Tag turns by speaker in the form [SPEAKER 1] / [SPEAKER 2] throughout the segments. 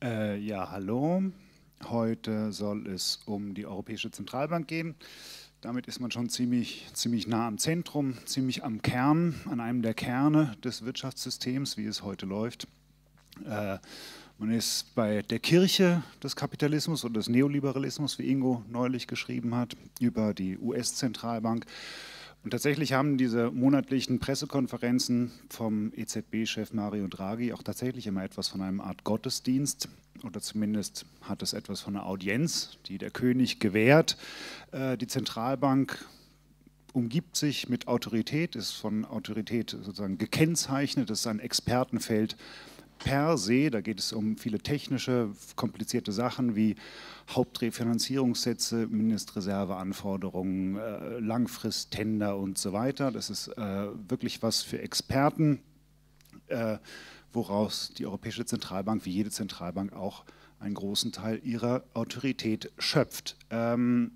[SPEAKER 1] Äh, ja, hallo. Heute soll es um die Europäische Zentralbank gehen. Damit ist man schon ziemlich, ziemlich nah am Zentrum, ziemlich am Kern, an einem der Kerne des Wirtschaftssystems, wie es heute läuft. Äh, man ist bei der Kirche des Kapitalismus und des Neoliberalismus, wie Ingo neulich geschrieben hat, über die US-Zentralbank. Und tatsächlich haben diese monatlichen Pressekonferenzen vom EZB-Chef Mario Draghi auch tatsächlich immer etwas von einem Art Gottesdienst oder zumindest hat es etwas von einer Audienz, die der König gewährt. Äh, die Zentralbank umgibt sich mit Autorität, ist von Autorität sozusagen gekennzeichnet, ist ein Expertenfeld per se. Da geht es um viele technische, komplizierte Sachen wie Hauptrefinanzierungssätze, Mindestreserveanforderungen, äh, Langfristtender und so weiter. Das ist äh, wirklich was für Experten, äh, woraus die Europäische Zentralbank, wie jede Zentralbank auch, einen großen Teil ihrer Autorität schöpft. Ähm,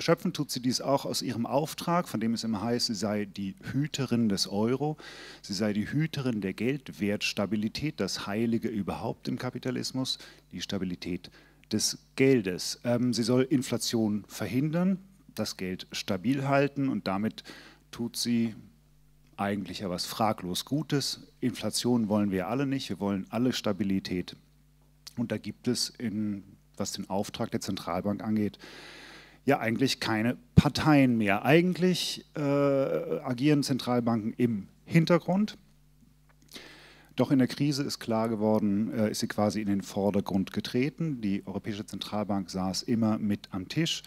[SPEAKER 1] Schöpfen tut sie dies auch aus ihrem Auftrag, von dem es immer heißt, sie sei die Hüterin des Euro, sie sei die Hüterin der Geldwertstabilität, das Heilige überhaupt im Kapitalismus, die Stabilität des Geldes. Ähm, sie soll Inflation verhindern, das Geld stabil halten und damit tut sie eigentlich ja was fraglos Gutes. Inflation wollen wir alle nicht, wir wollen alle Stabilität. Und da gibt es, in, was den Auftrag der Zentralbank angeht, ja eigentlich keine Parteien mehr. Eigentlich äh, agieren Zentralbanken im Hintergrund. Doch in der Krise ist klar geworden, äh, ist sie quasi in den Vordergrund getreten. Die Europäische Zentralbank saß immer mit am Tisch.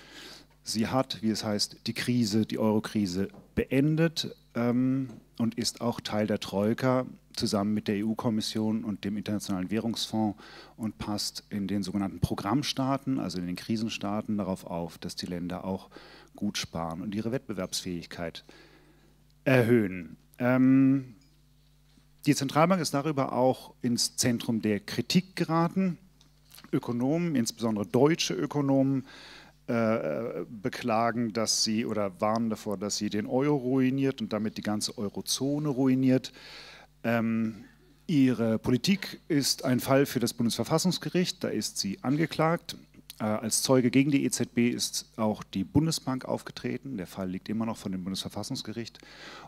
[SPEAKER 1] Sie hat, wie es heißt, die Krise, die Eurokrise beendet ähm, und ist auch Teil der Troika zusammen mit der EU-Kommission und dem Internationalen Währungsfonds und passt in den sogenannten Programmstaaten, also in den Krisenstaaten, darauf auf, dass die Länder auch gut sparen und ihre Wettbewerbsfähigkeit erhöhen. Ähm, die Zentralbank ist darüber auch ins Zentrum der Kritik geraten. Ökonomen, insbesondere deutsche Ökonomen, äh, beklagen, dass sie oder warnen davor, dass sie den Euro ruiniert und damit die ganze Eurozone ruiniert. Ähm, ihre Politik ist ein Fall für das Bundesverfassungsgericht, da ist sie angeklagt. Äh, als Zeuge gegen die EZB ist auch die Bundesbank aufgetreten. Der Fall liegt immer noch von dem Bundesverfassungsgericht.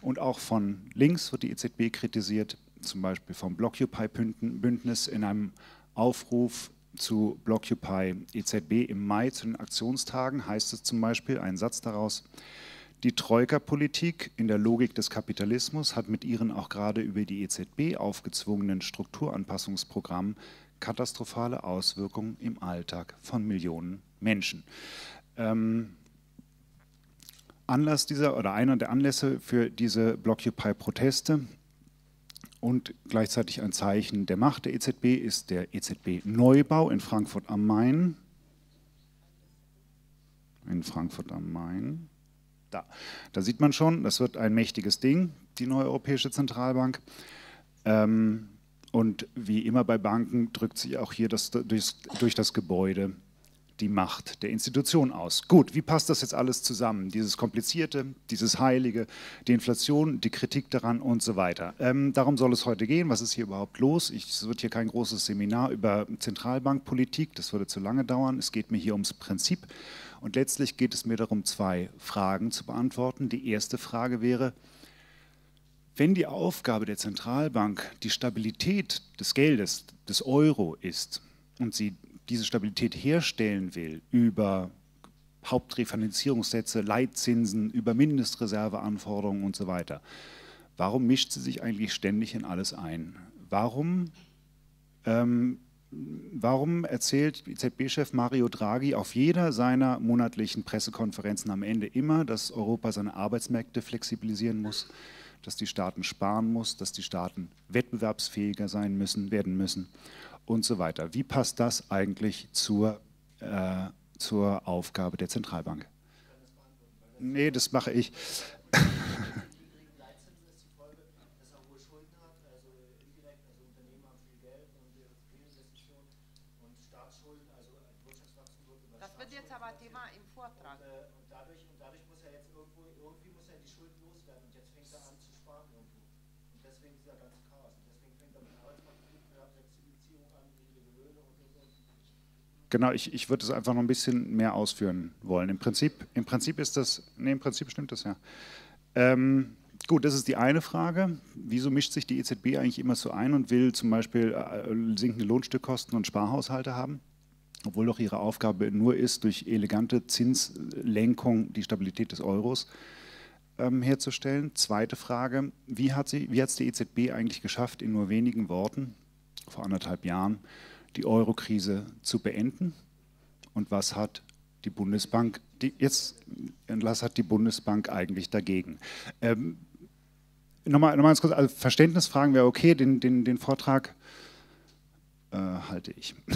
[SPEAKER 1] Und auch von links wird die EZB kritisiert, zum Beispiel vom Blockupy-Bündnis in einem Aufruf zu Blockupy EZB im Mai zu den Aktionstagen heißt es zum Beispiel, ein Satz daraus, die Troika-Politik in der Logik des Kapitalismus hat mit ihren auch gerade über die EZB aufgezwungenen Strukturanpassungsprogrammen katastrophale Auswirkungen im Alltag von Millionen Menschen. Ähm, Anlass dieser oder einer der Anlässe für diese Blockupy-Proteste und gleichzeitig ein Zeichen der Macht der EZB ist der EZB-Neubau in Frankfurt am Main. In Frankfurt am Main. Da. da sieht man schon, das wird ein mächtiges Ding, die neue Europäische Zentralbank. Ähm, und wie immer bei Banken drückt sich auch hier das, durch, durch das Gebäude die Macht der Institution aus. Gut, wie passt das jetzt alles zusammen? Dieses Komplizierte, dieses Heilige, die Inflation, die Kritik daran und so weiter. Ähm, darum soll es heute gehen. Was ist hier überhaupt los? Ich, es wird hier kein großes Seminar über Zentralbankpolitik, das würde zu lange dauern. Es geht mir hier ums Prinzip. Und letztlich geht es mir darum, zwei Fragen zu beantworten. Die erste Frage wäre, wenn die Aufgabe der Zentralbank die Stabilität des Geldes, des Euro ist und sie diese Stabilität herstellen will über Hauptrefinanzierungssätze, Leitzinsen, über Mindestreserveanforderungen und so weiter, warum mischt sie sich eigentlich ständig in alles ein? Warum, ähm, warum erzählt EZB-Chef Mario Draghi auf jeder seiner monatlichen Pressekonferenzen am Ende immer, dass Europa seine Arbeitsmärkte flexibilisieren muss, dass die Staaten sparen muss, dass die Staaten wettbewerbsfähiger sein müssen, werden müssen? Und so weiter. Wie passt das eigentlich zur, äh, zur Aufgabe der Zentralbank? Nee, das mache ich.
[SPEAKER 2] Das wird jetzt aber Thema im Vortrag.
[SPEAKER 3] Und dadurch, und dadurch muss er jetzt irgendwo, irgendwie muss er die Schulden loswerden. Und jetzt fängt er an zu sparen irgendwo. Und deswegen ist dieser ganze Chaos. Und deswegen fängt er mit Arbeitsmarktpolitik, Flexibilisierung an, niedrige Löhne und, und, und.
[SPEAKER 1] Genau, ich, ich würde es einfach noch ein bisschen mehr ausführen wollen. Im Prinzip, im Prinzip ist das, nee, im Prinzip stimmt das ja. Ähm, gut, das ist die eine Frage. Wieso mischt sich die EZB eigentlich immer so ein und will zum Beispiel äh, sinkende Lohnstückkosten und Sparhaushalte haben? Obwohl doch ihre Aufgabe nur ist, durch elegante Zinslenkung die Stabilität des Euros ähm, herzustellen. Zweite Frage, wie hat es die EZB eigentlich geschafft, in nur wenigen Worten, vor anderthalb Jahren, die Eurokrise zu beenden? Und was hat die Bundesbank, die, jetzt, was hat die Bundesbank eigentlich dagegen? Ähm, nochmal, nochmal ganz kurz, also Verständnisfragen wäre okay, den, den, den Vortrag äh, halte ich.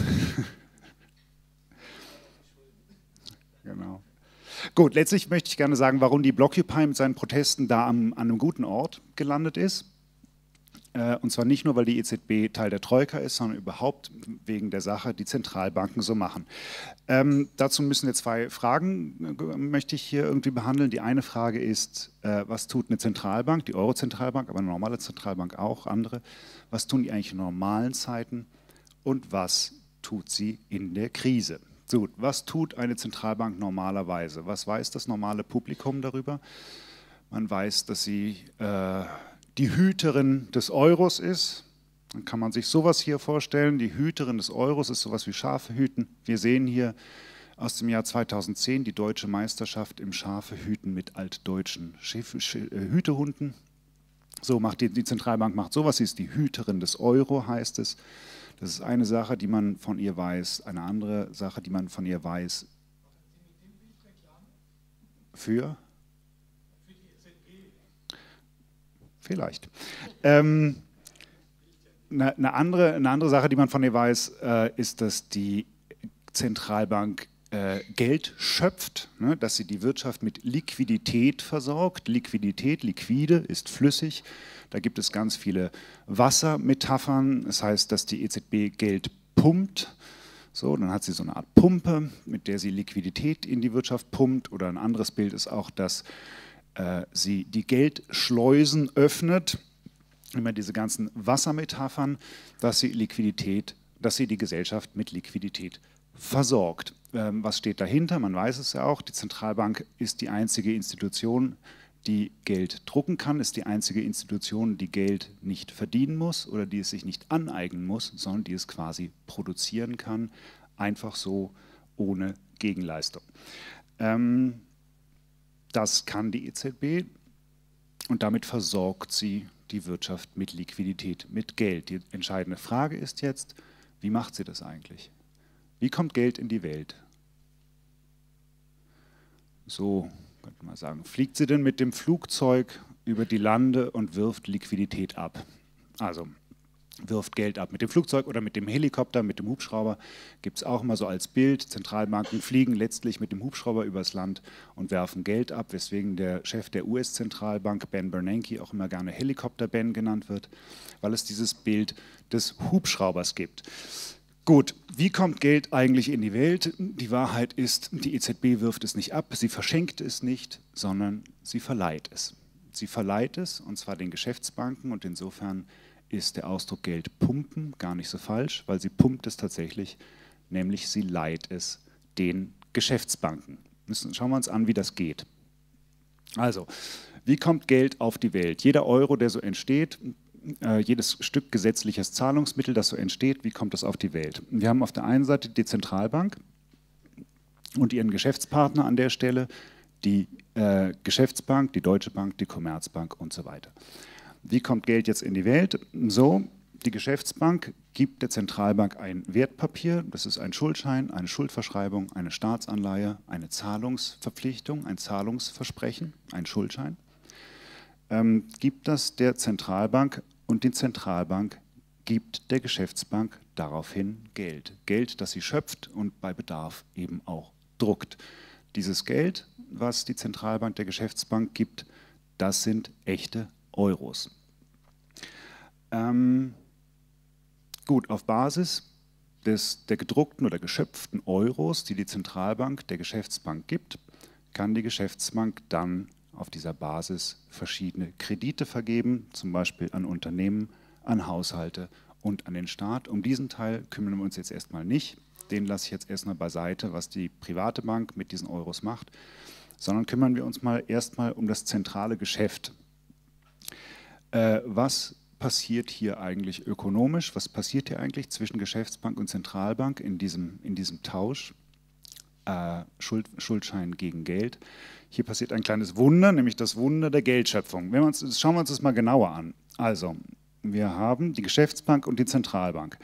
[SPEAKER 1] genau. Gut, letztlich möchte ich gerne sagen, warum die Blockupy mit seinen Protesten da am, an einem guten Ort gelandet ist. Äh, und zwar nicht nur, weil die EZB Teil der Troika ist, sondern überhaupt wegen der Sache, die Zentralbanken so machen. Ähm, dazu müssen wir zwei Fragen, äh, möchte ich hier irgendwie behandeln. Die eine Frage ist, äh, was tut eine Zentralbank, die Euro-Zentralbank, aber eine normale Zentralbank auch, andere. Was tun die eigentlich in normalen Zeiten und was tut sie in der Krise? Gut, was tut eine Zentralbank normalerweise? Was weiß das normale Publikum darüber? Man weiß, dass sie äh, die Hüterin des Euros ist. Dann kann man sich sowas hier vorstellen. Die Hüterin des Euros ist sowas wie Schafe hüten. Wir sehen hier aus dem Jahr 2010 die deutsche Meisterschaft im Schafe hüten mit altdeutschen äh, Hütehunden. So macht die, die Zentralbank macht sowas. Sie ist die Hüterin des Euro, heißt es. Das ist eine Sache, die man von ihr weiß. Eine andere Sache, die man von ihr weiß. Für? Vielleicht. Ähm, eine, andere, eine andere Sache, die man von ihr weiß, äh, ist, dass die Zentralbank äh, Geld schöpft, ne, dass sie die Wirtschaft mit Liquidität versorgt. Liquidität, liquide, ist flüssig. Da gibt es ganz viele Wassermetaphern. Das heißt, dass die EZB Geld pumpt. So, dann hat sie so eine Art Pumpe, mit der sie Liquidität in die Wirtschaft pumpt. Oder ein anderes Bild ist auch, dass sie die Geldschleusen öffnet. Immer diese ganzen Wassermetaphern, dass sie Liquidität, dass sie die Gesellschaft mit Liquidität versorgt. Ähm, was steht dahinter? Man weiß es ja auch. Die Zentralbank ist die einzige Institution, die Geld drucken kann, ist die einzige Institution, die Geld nicht verdienen muss oder die es sich nicht aneignen muss, sondern die es quasi produzieren kann, einfach so ohne Gegenleistung. Ähm, das kann die EZB und damit versorgt sie die Wirtschaft mit Liquidität, mit Geld. Die entscheidende Frage ist jetzt, wie macht sie das eigentlich? Wie kommt Geld in die Welt? So könnte man sagen, fliegt sie denn mit dem Flugzeug über die Lande und wirft Liquidität ab? Also wirft Geld ab. Mit dem Flugzeug oder mit dem Helikopter, mit dem Hubschrauber gibt es auch immer so als Bild. Zentralbanken fliegen letztlich mit dem Hubschrauber übers Land und werfen Geld ab, weswegen der Chef der US-Zentralbank, Ben Bernanke, auch immer gerne Helikopter-Ben genannt wird, weil es dieses Bild des Hubschraubers gibt. Gut, wie kommt Geld eigentlich in die Welt? Die Wahrheit ist, die EZB wirft es nicht ab, sie verschenkt es nicht, sondern sie verleiht es. Sie verleiht es, und zwar den Geschäftsbanken, und insofern ist der Ausdruck Geld pumpen gar nicht so falsch, weil sie pumpt es tatsächlich, nämlich sie leiht es den Geschäftsbanken. Schauen wir uns an, wie das geht. Also, wie kommt Geld auf die Welt? Jeder Euro, der so entsteht, äh, jedes Stück gesetzliches Zahlungsmittel, das so entsteht, wie kommt das auf die Welt? Wir haben auf der einen Seite die Zentralbank und ihren Geschäftspartner an der Stelle, die äh, Geschäftsbank, die Deutsche Bank, die Commerzbank und so weiter. Wie kommt Geld jetzt in die Welt? So, die Geschäftsbank gibt der Zentralbank ein Wertpapier, das ist ein Schuldschein, eine Schuldverschreibung, eine Staatsanleihe, eine Zahlungsverpflichtung, ein Zahlungsversprechen, ein Schuldschein ähm, gibt das der Zentralbank und die Zentralbank gibt der Geschäftsbank daraufhin Geld. Geld, das sie schöpft und bei Bedarf eben auch druckt. Dieses Geld, was die Zentralbank der Geschäftsbank gibt, das sind echte Euros. Ähm, gut, auf Basis des, der gedruckten oder geschöpften Euros, die die Zentralbank der Geschäftsbank gibt, kann die Geschäftsbank dann auf dieser Basis verschiedene Kredite vergeben, zum Beispiel an Unternehmen, an Haushalte und an den Staat. Um diesen Teil kümmern wir uns jetzt erstmal nicht. den lasse ich jetzt erstmal beiseite, was die private Bank mit diesen Euros macht, sondern kümmern wir uns mal erstmal um das zentrale Geschäft. Äh, was passiert hier eigentlich ökonomisch? Was passiert hier eigentlich zwischen Geschäftsbank und Zentralbank in diesem, in diesem Tausch? Äh, Schuld, Schuldschein gegen Geld. Hier passiert ein kleines Wunder, nämlich das Wunder der Geldschöpfung. Wenn wir uns, schauen wir uns das mal genauer an. Also, wir haben die Geschäftsbank und die Zentralbank.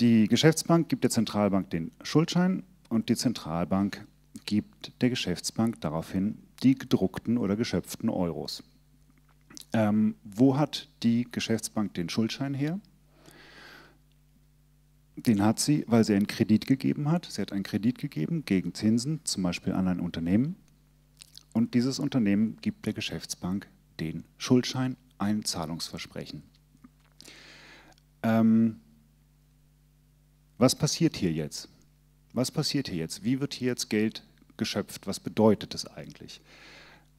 [SPEAKER 1] Die Geschäftsbank gibt der Zentralbank den Schuldschein und die Zentralbank gibt der Geschäftsbank daraufhin die gedruckten oder geschöpften Euros. Ähm, wo hat die Geschäftsbank den Schuldschein her? Den hat sie, weil sie einen Kredit gegeben hat. Sie hat einen Kredit gegeben gegen Zinsen, zum Beispiel an ein Unternehmen. Und dieses Unternehmen gibt der Geschäftsbank den Schuldschein, ein Zahlungsversprechen. Ähm, was passiert hier jetzt? Was passiert hier jetzt? Wie wird hier jetzt Geld geschöpft? Was bedeutet das eigentlich?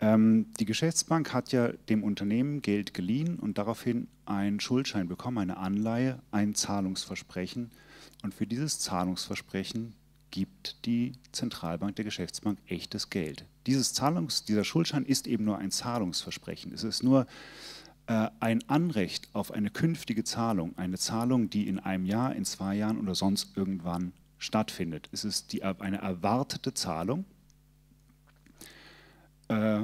[SPEAKER 1] Ähm, die Geschäftsbank hat ja dem Unternehmen Geld geliehen und daraufhin einen Schuldschein bekommen, eine Anleihe, ein Zahlungsversprechen. Und für dieses Zahlungsversprechen gibt die Zentralbank der Geschäftsbank echtes Geld. Dieses Zahlungs-, dieser Schuldschein ist eben nur ein Zahlungsversprechen. Es ist nur äh, ein Anrecht auf eine künftige Zahlung, eine Zahlung, die in einem Jahr, in zwei Jahren oder sonst irgendwann stattfindet. Es ist die, eine erwartete Zahlung, äh,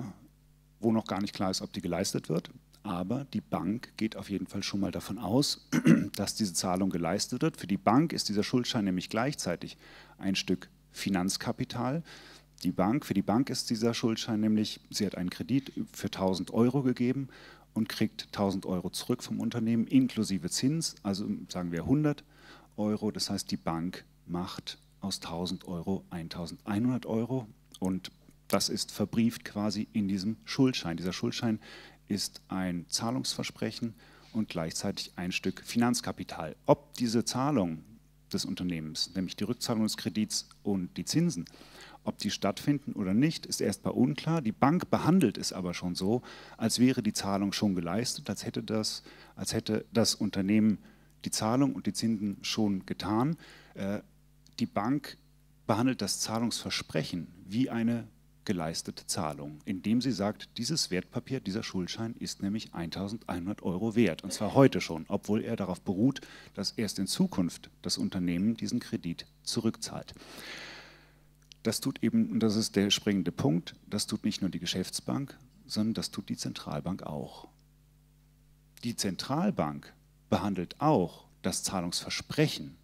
[SPEAKER 1] wo noch gar nicht klar ist, ob die geleistet wird. Aber die Bank geht auf jeden Fall schon mal davon aus, dass diese Zahlung geleistet wird. Für die Bank ist dieser Schuldschein nämlich gleichzeitig ein Stück Finanzkapital. Die Bank, für die Bank ist dieser Schuldschein nämlich, sie hat einen Kredit für 1000 Euro gegeben und kriegt 1000 Euro zurück vom Unternehmen inklusive Zins, also sagen wir 100 Euro. Das heißt, die Bank macht aus 1000 Euro 1100 Euro und das ist verbrieft quasi in diesem Schuldschein. Dieser Schuldschein ist ein Zahlungsversprechen und gleichzeitig ein Stück Finanzkapital. Ob diese Zahlung des Unternehmens, nämlich die Rückzahlung des Kredits und die Zinsen, ob die stattfinden oder nicht, ist erstmal unklar. Die Bank behandelt es aber schon so, als wäre die Zahlung schon geleistet, als hätte das, als hätte das Unternehmen die Zahlung und die Zinsen schon getan. Äh, die Bank behandelt das Zahlungsversprechen wie eine geleistete Zahlung, indem sie sagt, dieses Wertpapier, dieser Schuldschein ist nämlich 1100 Euro wert. Und zwar heute schon, obwohl er darauf beruht, dass erst in Zukunft das Unternehmen diesen Kredit zurückzahlt. Das tut eben, und das ist der springende Punkt, das tut nicht nur die Geschäftsbank, sondern das tut die Zentralbank auch. Die Zentralbank behandelt auch das Zahlungsversprechen,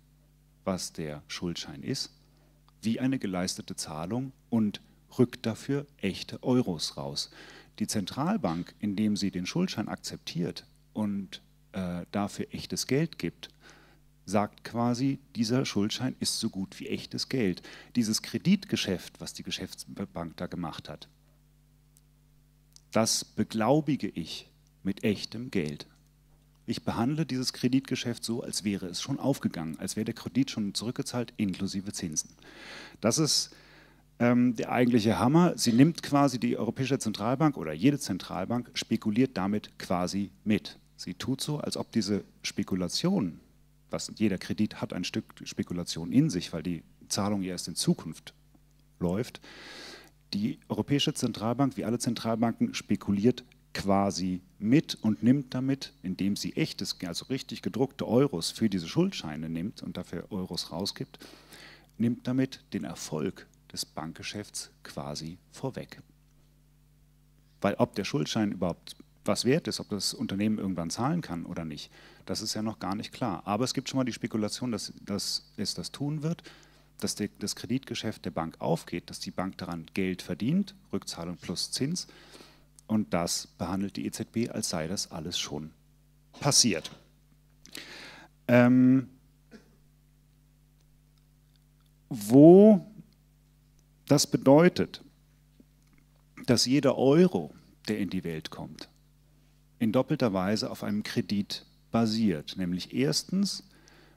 [SPEAKER 1] was der Schuldschein ist, wie eine geleistete Zahlung und rückt dafür echte Euros raus. Die Zentralbank, indem sie den Schuldschein akzeptiert und äh, dafür echtes Geld gibt, sagt quasi, dieser Schuldschein ist so gut wie echtes Geld. Dieses Kreditgeschäft, was die Geschäftsbank da gemacht hat, das beglaubige ich mit echtem Geld. Ich behandle dieses Kreditgeschäft so, als wäre es schon aufgegangen, als wäre der Kredit schon zurückgezahlt, inklusive Zinsen. Das ist ähm, der eigentliche Hammer. Sie nimmt quasi die Europäische Zentralbank oder jede Zentralbank spekuliert damit quasi mit. Sie tut so, als ob diese Spekulation was jeder Kredit hat ein Stück Spekulation in sich, weil die Zahlung erst in Zukunft läuft. Die Europäische Zentralbank, wie alle Zentralbanken, spekuliert quasi mit und nimmt damit, indem sie echtes, also richtig gedruckte Euros für diese Schuldscheine nimmt und dafür Euros rausgibt, nimmt damit den Erfolg des Bankgeschäfts quasi vorweg. Weil ob der Schuldschein überhaupt was wert ist, ob das Unternehmen irgendwann zahlen kann oder nicht, das ist ja noch gar nicht klar. Aber es gibt schon mal die Spekulation, dass, dass es das tun wird, dass die, das Kreditgeschäft der Bank aufgeht, dass die Bank daran Geld verdient, Rückzahlung plus Zins. Und das behandelt die EZB, als sei das alles schon passiert. Ähm, wo das bedeutet, dass jeder Euro, der in die Welt kommt, in doppelter Weise auf einem Kredit basiert. Nämlich erstens,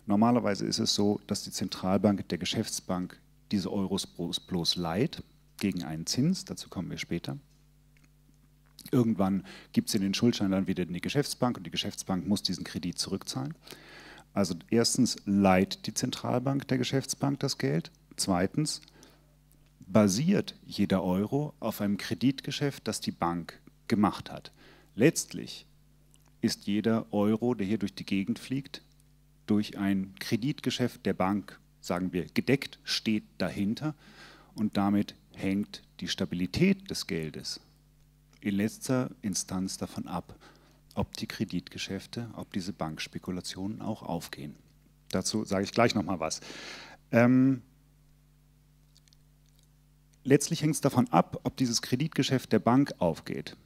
[SPEAKER 1] normalerweise ist es so, dass die Zentralbank der Geschäftsbank diese Euros bloß, leiht gegen einen Zins, dazu kommen wir später. Irgendwann gibt es in den Schuldschein dann wieder in die Geschäftsbank und die Geschäftsbank muss diesen Kredit zurückzahlen. Also erstens leiht die Zentralbank der Geschäftsbank das Geld. Zweitens basiert jeder Euro auf einem Kreditgeschäft, das die Bank gemacht hat. Letztlich ist jeder Euro, der hier durch die Gegend fliegt, durch ein Kreditgeschäft der Bank, sagen wir, gedeckt, steht dahinter und damit hängt die Stabilität des Geldes in letzter Instanz davon ab, ob die Kreditgeschäfte, ob diese Bankspekulationen auch aufgehen. Dazu sage ich gleich nochmal was. Ähm, letztlich hängt es davon ab, ob dieses Kreditgeschäft der Bank aufgeht.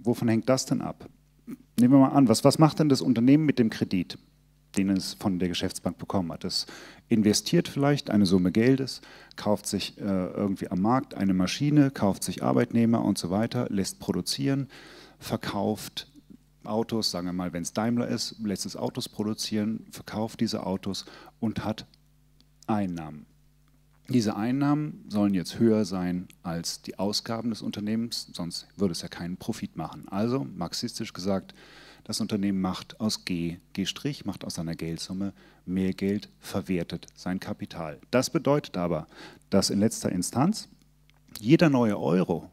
[SPEAKER 1] Wovon hängt das denn ab? Nehmen wir mal an, was, was macht denn das Unternehmen mit dem Kredit, den es von der Geschäftsbank bekommen hat? Es investiert vielleicht eine Summe Geldes, kauft sich äh, irgendwie am Markt eine Maschine, kauft sich Arbeitnehmer und so weiter, lässt produzieren, verkauft Autos, sagen wir mal, wenn es Daimler ist, lässt es Autos produzieren, verkauft diese Autos und hat Einnahmen. Diese Einnahmen sollen jetzt höher sein als die Ausgaben des Unternehmens, sonst würde es ja keinen Profit machen. Also, marxistisch gesagt, das Unternehmen macht aus G, G', macht aus seiner Geldsumme mehr Geld, verwertet sein Kapital. Das bedeutet aber, dass in letzter Instanz jeder neue Euro,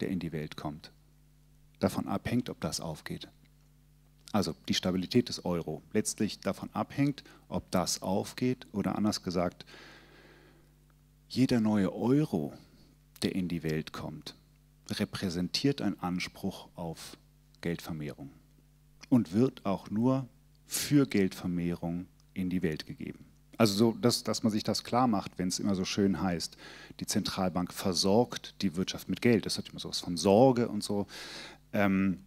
[SPEAKER 1] der in die Welt kommt, davon abhängt, ob das aufgeht. Also die Stabilität des Euro letztlich davon abhängt, ob das aufgeht oder anders gesagt, jeder neue Euro, der in die Welt kommt, repräsentiert einen Anspruch auf Geldvermehrung und wird auch nur für Geldvermehrung in die Welt gegeben. Also so, dass, dass man sich das klar macht, wenn es immer so schön heißt, die Zentralbank versorgt die Wirtschaft mit Geld. Das hat immer so was von Sorge und so. Ähm,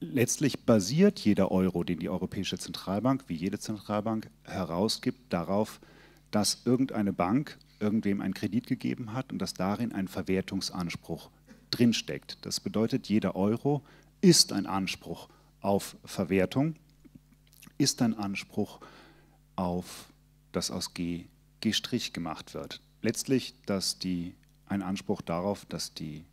[SPEAKER 1] letztlich basiert jeder Euro, den die Europäische Zentralbank, wie jede Zentralbank, herausgibt, darauf, dass irgendeine Bank irgendwem einen Kredit gegeben hat und dass darin ein Verwertungsanspruch drinsteckt. Das bedeutet, jeder Euro ist ein Anspruch auf Verwertung, ist ein Anspruch auf das aus G, G' gemacht wird. Letztlich dass die, ein Anspruch darauf, dass die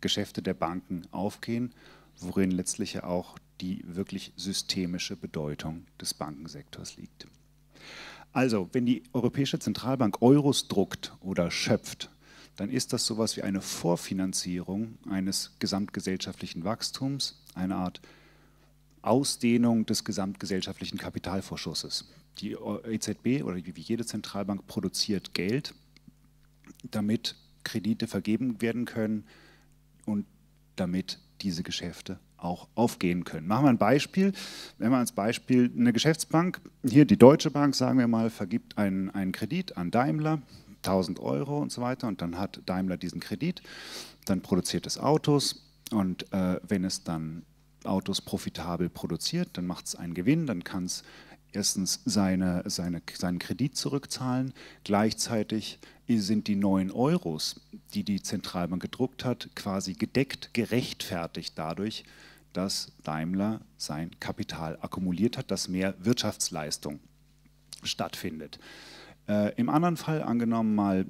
[SPEAKER 1] Geschäfte der Banken aufgehen, worin letztlich ja auch die wirklich systemische Bedeutung des Bankensektors liegt. Also, wenn die Europäische Zentralbank Euros druckt oder schöpft, dann ist das sowas wie eine Vorfinanzierung eines gesamtgesellschaftlichen Wachstums, eine Art Ausdehnung des gesamtgesellschaftlichen Kapitalvorschusses. Die EZB oder wie jede Zentralbank produziert Geld, damit Kredite vergeben werden können und damit diese Geschäfte auch aufgehen können. Machen wir ein Beispiel. Wenn wir als Beispiel eine Geschäftsbank, hier die Deutsche Bank, sagen wir mal, vergibt einen, einen Kredit an Daimler, 1000 Euro und so weiter, und dann hat Daimler diesen Kredit, dann produziert es Autos und äh, wenn es dann Autos profitabel produziert, dann macht es einen Gewinn, dann kann es erstens seine, seine, seinen Kredit zurückzahlen, gleichzeitig sind die neuen Euros, die die Zentralbank gedruckt hat, quasi gedeckt, gerechtfertigt dadurch, dass Daimler sein Kapital akkumuliert hat, dass mehr Wirtschaftsleistung stattfindet. Äh, Im anderen Fall, angenommen mal,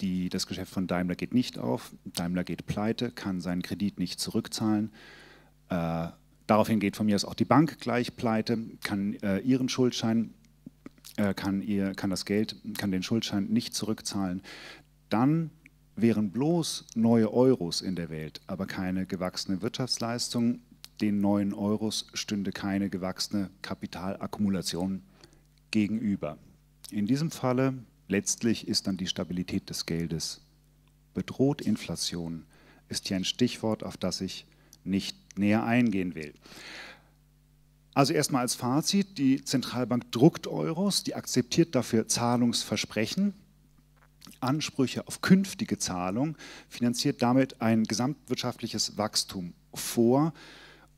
[SPEAKER 1] die, das Geschäft von Daimler geht nicht auf, Daimler geht pleite, kann seinen Kredit nicht zurückzahlen. Äh, daraufhin geht von mir aus auch die Bank gleich pleite, kann äh, ihren Schuldschein äh, kann, ihr, kann das Geld, kann den Schuldschein nicht zurückzahlen, dann wären bloß neue Euros in der Welt, aber keine gewachsene Wirtschaftsleistung. Den neuen Euros stünde keine gewachsene Kapitalakkumulation gegenüber. In diesem Falle letztlich ist dann die Stabilität des Geldes bedroht. Inflation ist hier ein Stichwort, auf das ich nicht näher eingehen will. Also erstmal als Fazit, die Zentralbank druckt Euros, die akzeptiert dafür Zahlungsversprechen, Ansprüche auf künftige Zahlung, finanziert damit ein gesamtwirtschaftliches Wachstum vor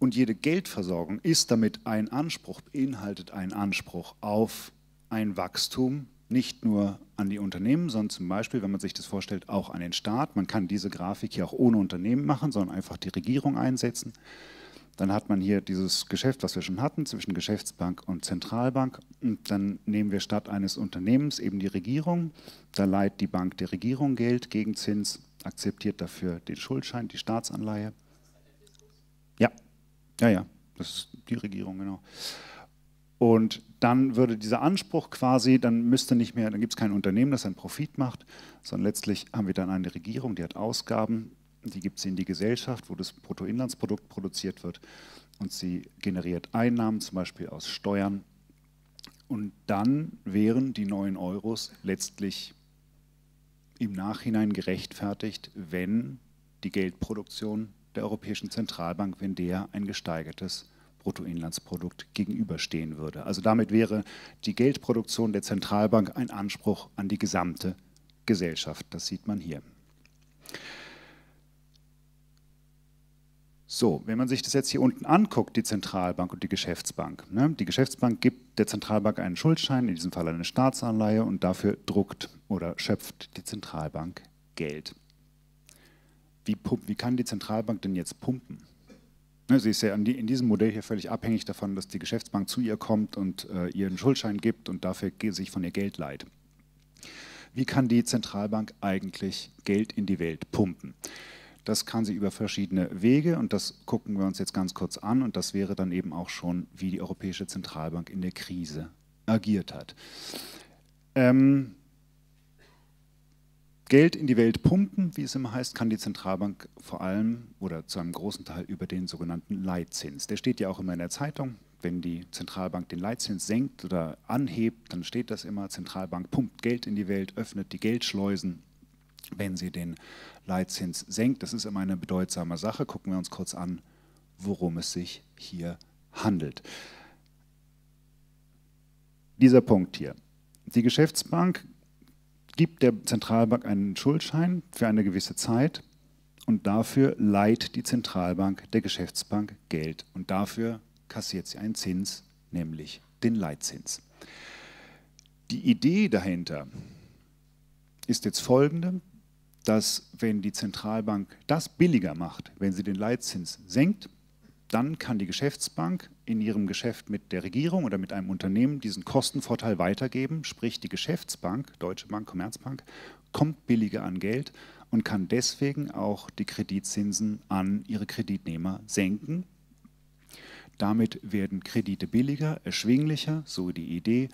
[SPEAKER 1] und jede Geldversorgung ist damit ein Anspruch, beinhaltet einen Anspruch auf ein Wachstum, nicht nur an die Unternehmen, sondern zum Beispiel, wenn man sich das vorstellt, auch an den Staat. Man kann diese Grafik hier auch ohne Unternehmen machen, sondern einfach die Regierung einsetzen. Dann hat man hier dieses Geschäft, was wir schon hatten, zwischen Geschäftsbank und Zentralbank. Und dann nehmen wir statt eines Unternehmens eben die Regierung. Da leiht die Bank der Regierung Geld gegen Zins, akzeptiert dafür den Schuldschein, die Staatsanleihe. Ja, ja, ja. Das ist die Regierung, genau. Und dann würde dieser Anspruch quasi, dann müsste nicht mehr, dann gibt es kein Unternehmen, das einen Profit macht, sondern letztlich haben wir dann eine Regierung, die hat Ausgaben, die gibt sie in die Gesellschaft, wo das Bruttoinlandsprodukt produziert wird und sie generiert Einnahmen, zum Beispiel aus Steuern. Und dann wären die neuen Euros letztlich im Nachhinein gerechtfertigt, wenn die Geldproduktion der Europäischen Zentralbank, wenn der ein gesteigertes Bruttoinlandsprodukt gegenüberstehen würde. Also damit wäre die Geldproduktion der Zentralbank ein Anspruch an die gesamte Gesellschaft. Das sieht man hier. So, wenn man sich das jetzt hier unten anguckt, die Zentralbank und die Geschäftsbank. Ne? Die Geschäftsbank gibt der Zentralbank einen Schuldschein, in diesem Fall eine Staatsanleihe, und dafür druckt oder schöpft die Zentralbank Geld. Wie, wie kann die Zentralbank denn jetzt pumpen? Ne, sie ist ja in diesem Modell hier völlig abhängig davon, dass die Geschäftsbank zu ihr kommt und äh, ihr einen Schuldschein gibt und dafür sich von ihr Geld leiht. Wie kann die Zentralbank eigentlich Geld in die Welt pumpen? Das kann sie über verschiedene Wege und das gucken wir uns jetzt ganz kurz an und das wäre dann eben auch schon, wie die Europäische Zentralbank in der Krise agiert hat. Ähm, Geld in die Welt pumpen, wie es immer heißt, kann die Zentralbank vor allem oder zu einem großen Teil über den sogenannten Leitzins. Der steht ja auch immer in der Zeitung. Wenn die Zentralbank den Leitzins senkt oder anhebt, dann steht das immer, Zentralbank pumpt Geld in die Welt, öffnet die Geldschleusen. Wenn sie den Leitzins senkt, das ist immer eine bedeutsame Sache, gucken wir uns kurz an, worum es sich hier handelt. Dieser Punkt hier. Die Geschäftsbank gibt der Zentralbank einen Schuldschein für eine gewisse Zeit und dafür leiht die Zentralbank der Geschäftsbank Geld und dafür kassiert sie einen Zins, nämlich den Leitzins. Die Idee dahinter ist jetzt folgende, dass wenn die Zentralbank das billiger macht, wenn sie den Leitzins senkt, dann kann die Geschäftsbank in ihrem Geschäft mit der Regierung oder mit einem Unternehmen diesen Kostenvorteil weitergeben, sprich die Geschäftsbank, Deutsche Bank, Commerzbank, kommt billiger an Geld und kann deswegen auch die Kreditzinsen an ihre Kreditnehmer senken. Damit werden Kredite billiger, erschwinglicher, so die Idee.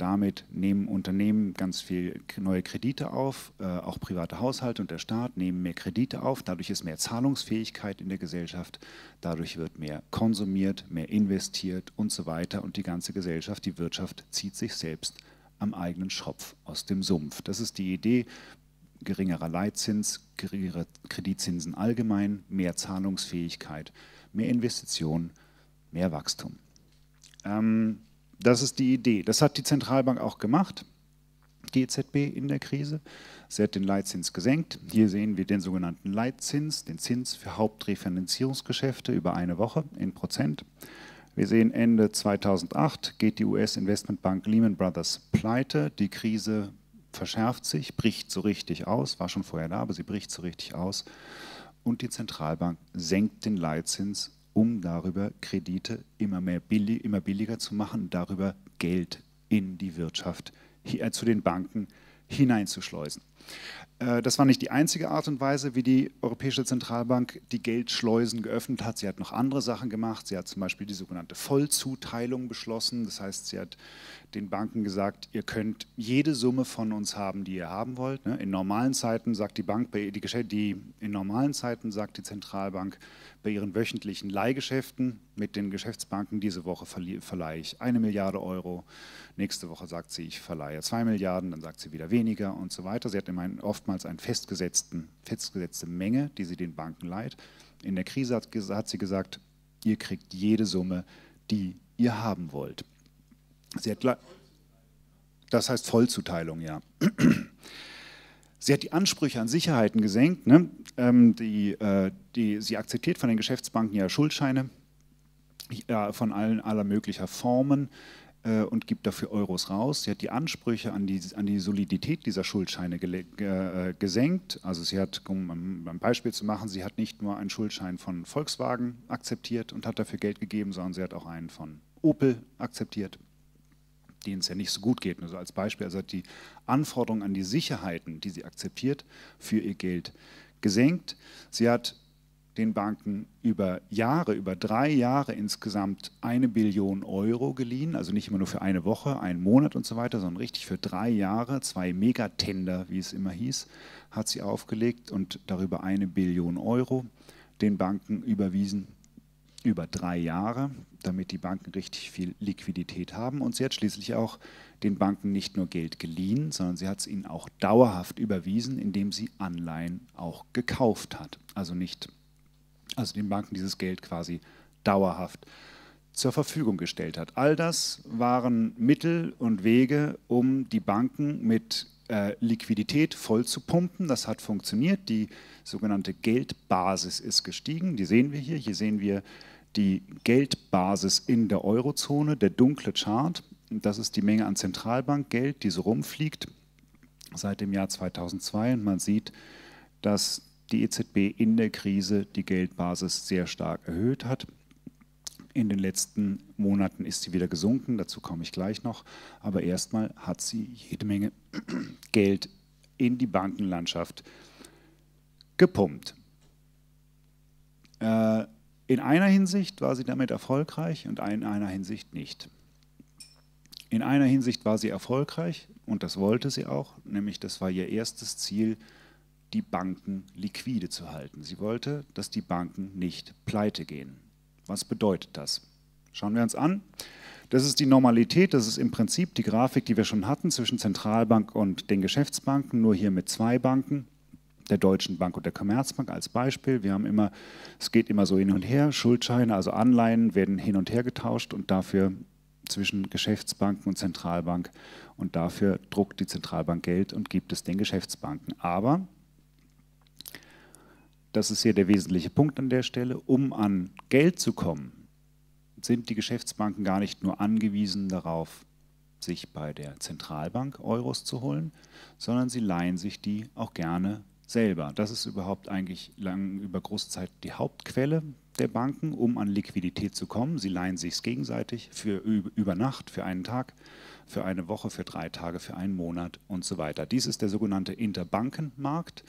[SPEAKER 1] Damit nehmen Unternehmen ganz viel neue Kredite auf, äh, auch private Haushalte und der Staat nehmen mehr Kredite auf. Dadurch ist mehr Zahlungsfähigkeit in der Gesellschaft, dadurch wird mehr konsumiert, mehr investiert und so weiter. Und die ganze Gesellschaft, die Wirtschaft zieht sich selbst am eigenen Schopf aus dem Sumpf. Das ist die Idee. Geringerer Leitzins, geringere Kreditzinsen allgemein, mehr Zahlungsfähigkeit, mehr Investitionen, mehr Wachstum. Ähm, das ist die Idee. Das hat die Zentralbank auch gemacht, die EZB in der Krise. Sie hat den Leitzins gesenkt. Hier sehen wir den sogenannten Leitzins, den Zins für Hauptrefinanzierungsgeschäfte über eine Woche in Prozent. Wir sehen Ende 2008 geht die US-Investmentbank Lehman Brothers pleite. Die Krise verschärft sich, bricht so richtig aus, war schon vorher da, aber sie bricht so richtig aus. Und die Zentralbank senkt den Leitzins um darüber Kredite immer, mehr billig, immer billiger zu machen, darüber Geld in die Wirtschaft, äh, zu den Banken hineinzuschleusen. Äh, das war nicht die einzige Art und Weise, wie die Europäische Zentralbank die Geldschleusen geöffnet hat. Sie hat noch andere Sachen gemacht. Sie hat zum Beispiel die sogenannte Vollzuteilung beschlossen. Das heißt, sie hat den Banken gesagt, ihr könnt jede Summe von uns haben, die ihr haben wollt. Ne? In normalen Zeiten sagt die Bank, die, die, in normalen Zeiten sagt die Zentralbank, bei ihren wöchentlichen Leihgeschäften mit den Geschäftsbanken, diese Woche verleihe ich eine Milliarde Euro, nächste Woche sagt sie, ich verleihe zwei Milliarden, dann sagt sie wieder weniger und so weiter. Sie hat immer oftmals eine festgesetzte Menge, die sie den Banken leiht. In der Krise hat, hat sie gesagt, ihr kriegt jede Summe, die ihr haben wollt. Sie hat, das heißt Vollzuteilung, ja. Sie hat die Ansprüche an Sicherheiten gesenkt. Ne? Ähm, die, äh, die, sie akzeptiert von den Geschäftsbanken ja Schuldscheine ja, von allen aller möglicher Formen äh, und gibt dafür Euros raus. Sie hat die Ansprüche an die, an die Solidität dieser Schuldscheine äh, gesenkt. Also sie hat, um ein Beispiel zu machen, sie hat nicht nur einen Schuldschein von Volkswagen akzeptiert und hat dafür Geld gegeben, sondern sie hat auch einen von Opel akzeptiert denen es ja nicht so gut geht. Also als Beispiel, also hat die Anforderungen an die Sicherheiten, die sie akzeptiert, für ihr Geld gesenkt. Sie hat den Banken über Jahre, über drei Jahre insgesamt eine Billion Euro geliehen, also nicht immer nur für eine Woche, einen Monat und so weiter, sondern richtig für drei Jahre, zwei Megatender, wie es immer hieß, hat sie aufgelegt und darüber eine Billion Euro den Banken überwiesen über drei Jahre, damit die Banken richtig viel Liquidität haben. Und sie hat schließlich auch den Banken nicht nur Geld geliehen, sondern sie hat es ihnen auch dauerhaft überwiesen, indem sie Anleihen auch gekauft hat. Also nicht, also den Banken dieses Geld quasi dauerhaft zur Verfügung gestellt hat. All das waren Mittel und Wege, um die Banken mit äh, Liquidität voll zu pumpen. Das hat funktioniert. Die sogenannte Geldbasis ist gestiegen. Die sehen wir hier. Hier sehen wir die Geldbasis in der Eurozone, der dunkle Chart. Das ist die Menge an Zentralbankgeld, die so rumfliegt seit dem Jahr 2002. Und man sieht, dass die EZB in der Krise die Geldbasis sehr stark erhöht hat. In den letzten Monaten ist sie wieder gesunken, dazu komme ich gleich noch. Aber erstmal hat sie jede Menge Geld in die Bankenlandschaft gepumpt. Äh, in einer Hinsicht war sie damit erfolgreich und in einer Hinsicht nicht. In einer Hinsicht war sie erfolgreich und das wollte sie auch, nämlich das war ihr erstes Ziel, die Banken liquide zu halten. Sie wollte, dass die Banken nicht pleite gehen. Was bedeutet das? Schauen wir uns an. Das ist die Normalität, das ist im Prinzip die Grafik, die wir schon hatten zwischen Zentralbank und den Geschäftsbanken, nur hier mit zwei Banken der Deutschen Bank und der Commerzbank als Beispiel. Wir haben immer, es geht immer so hin und her, Schuldscheine, also Anleihen werden hin und her getauscht und dafür zwischen Geschäftsbanken und Zentralbank und dafür druckt die Zentralbank Geld und gibt es den Geschäftsbanken. Aber, das ist hier der wesentliche Punkt an der Stelle, um an Geld zu kommen, sind die Geschäftsbanken gar nicht nur angewiesen darauf, sich bei der Zentralbank Euros zu holen, sondern sie leihen sich die auch gerne selber. Das ist überhaupt eigentlich lang über große Zeit die Hauptquelle der Banken, um an Liquidität zu kommen. Sie leihen sich es gegenseitig für über Nacht, für einen Tag, für eine Woche, für drei Tage, für einen Monat und so weiter. Dies ist der sogenannte Interbankenmarkt,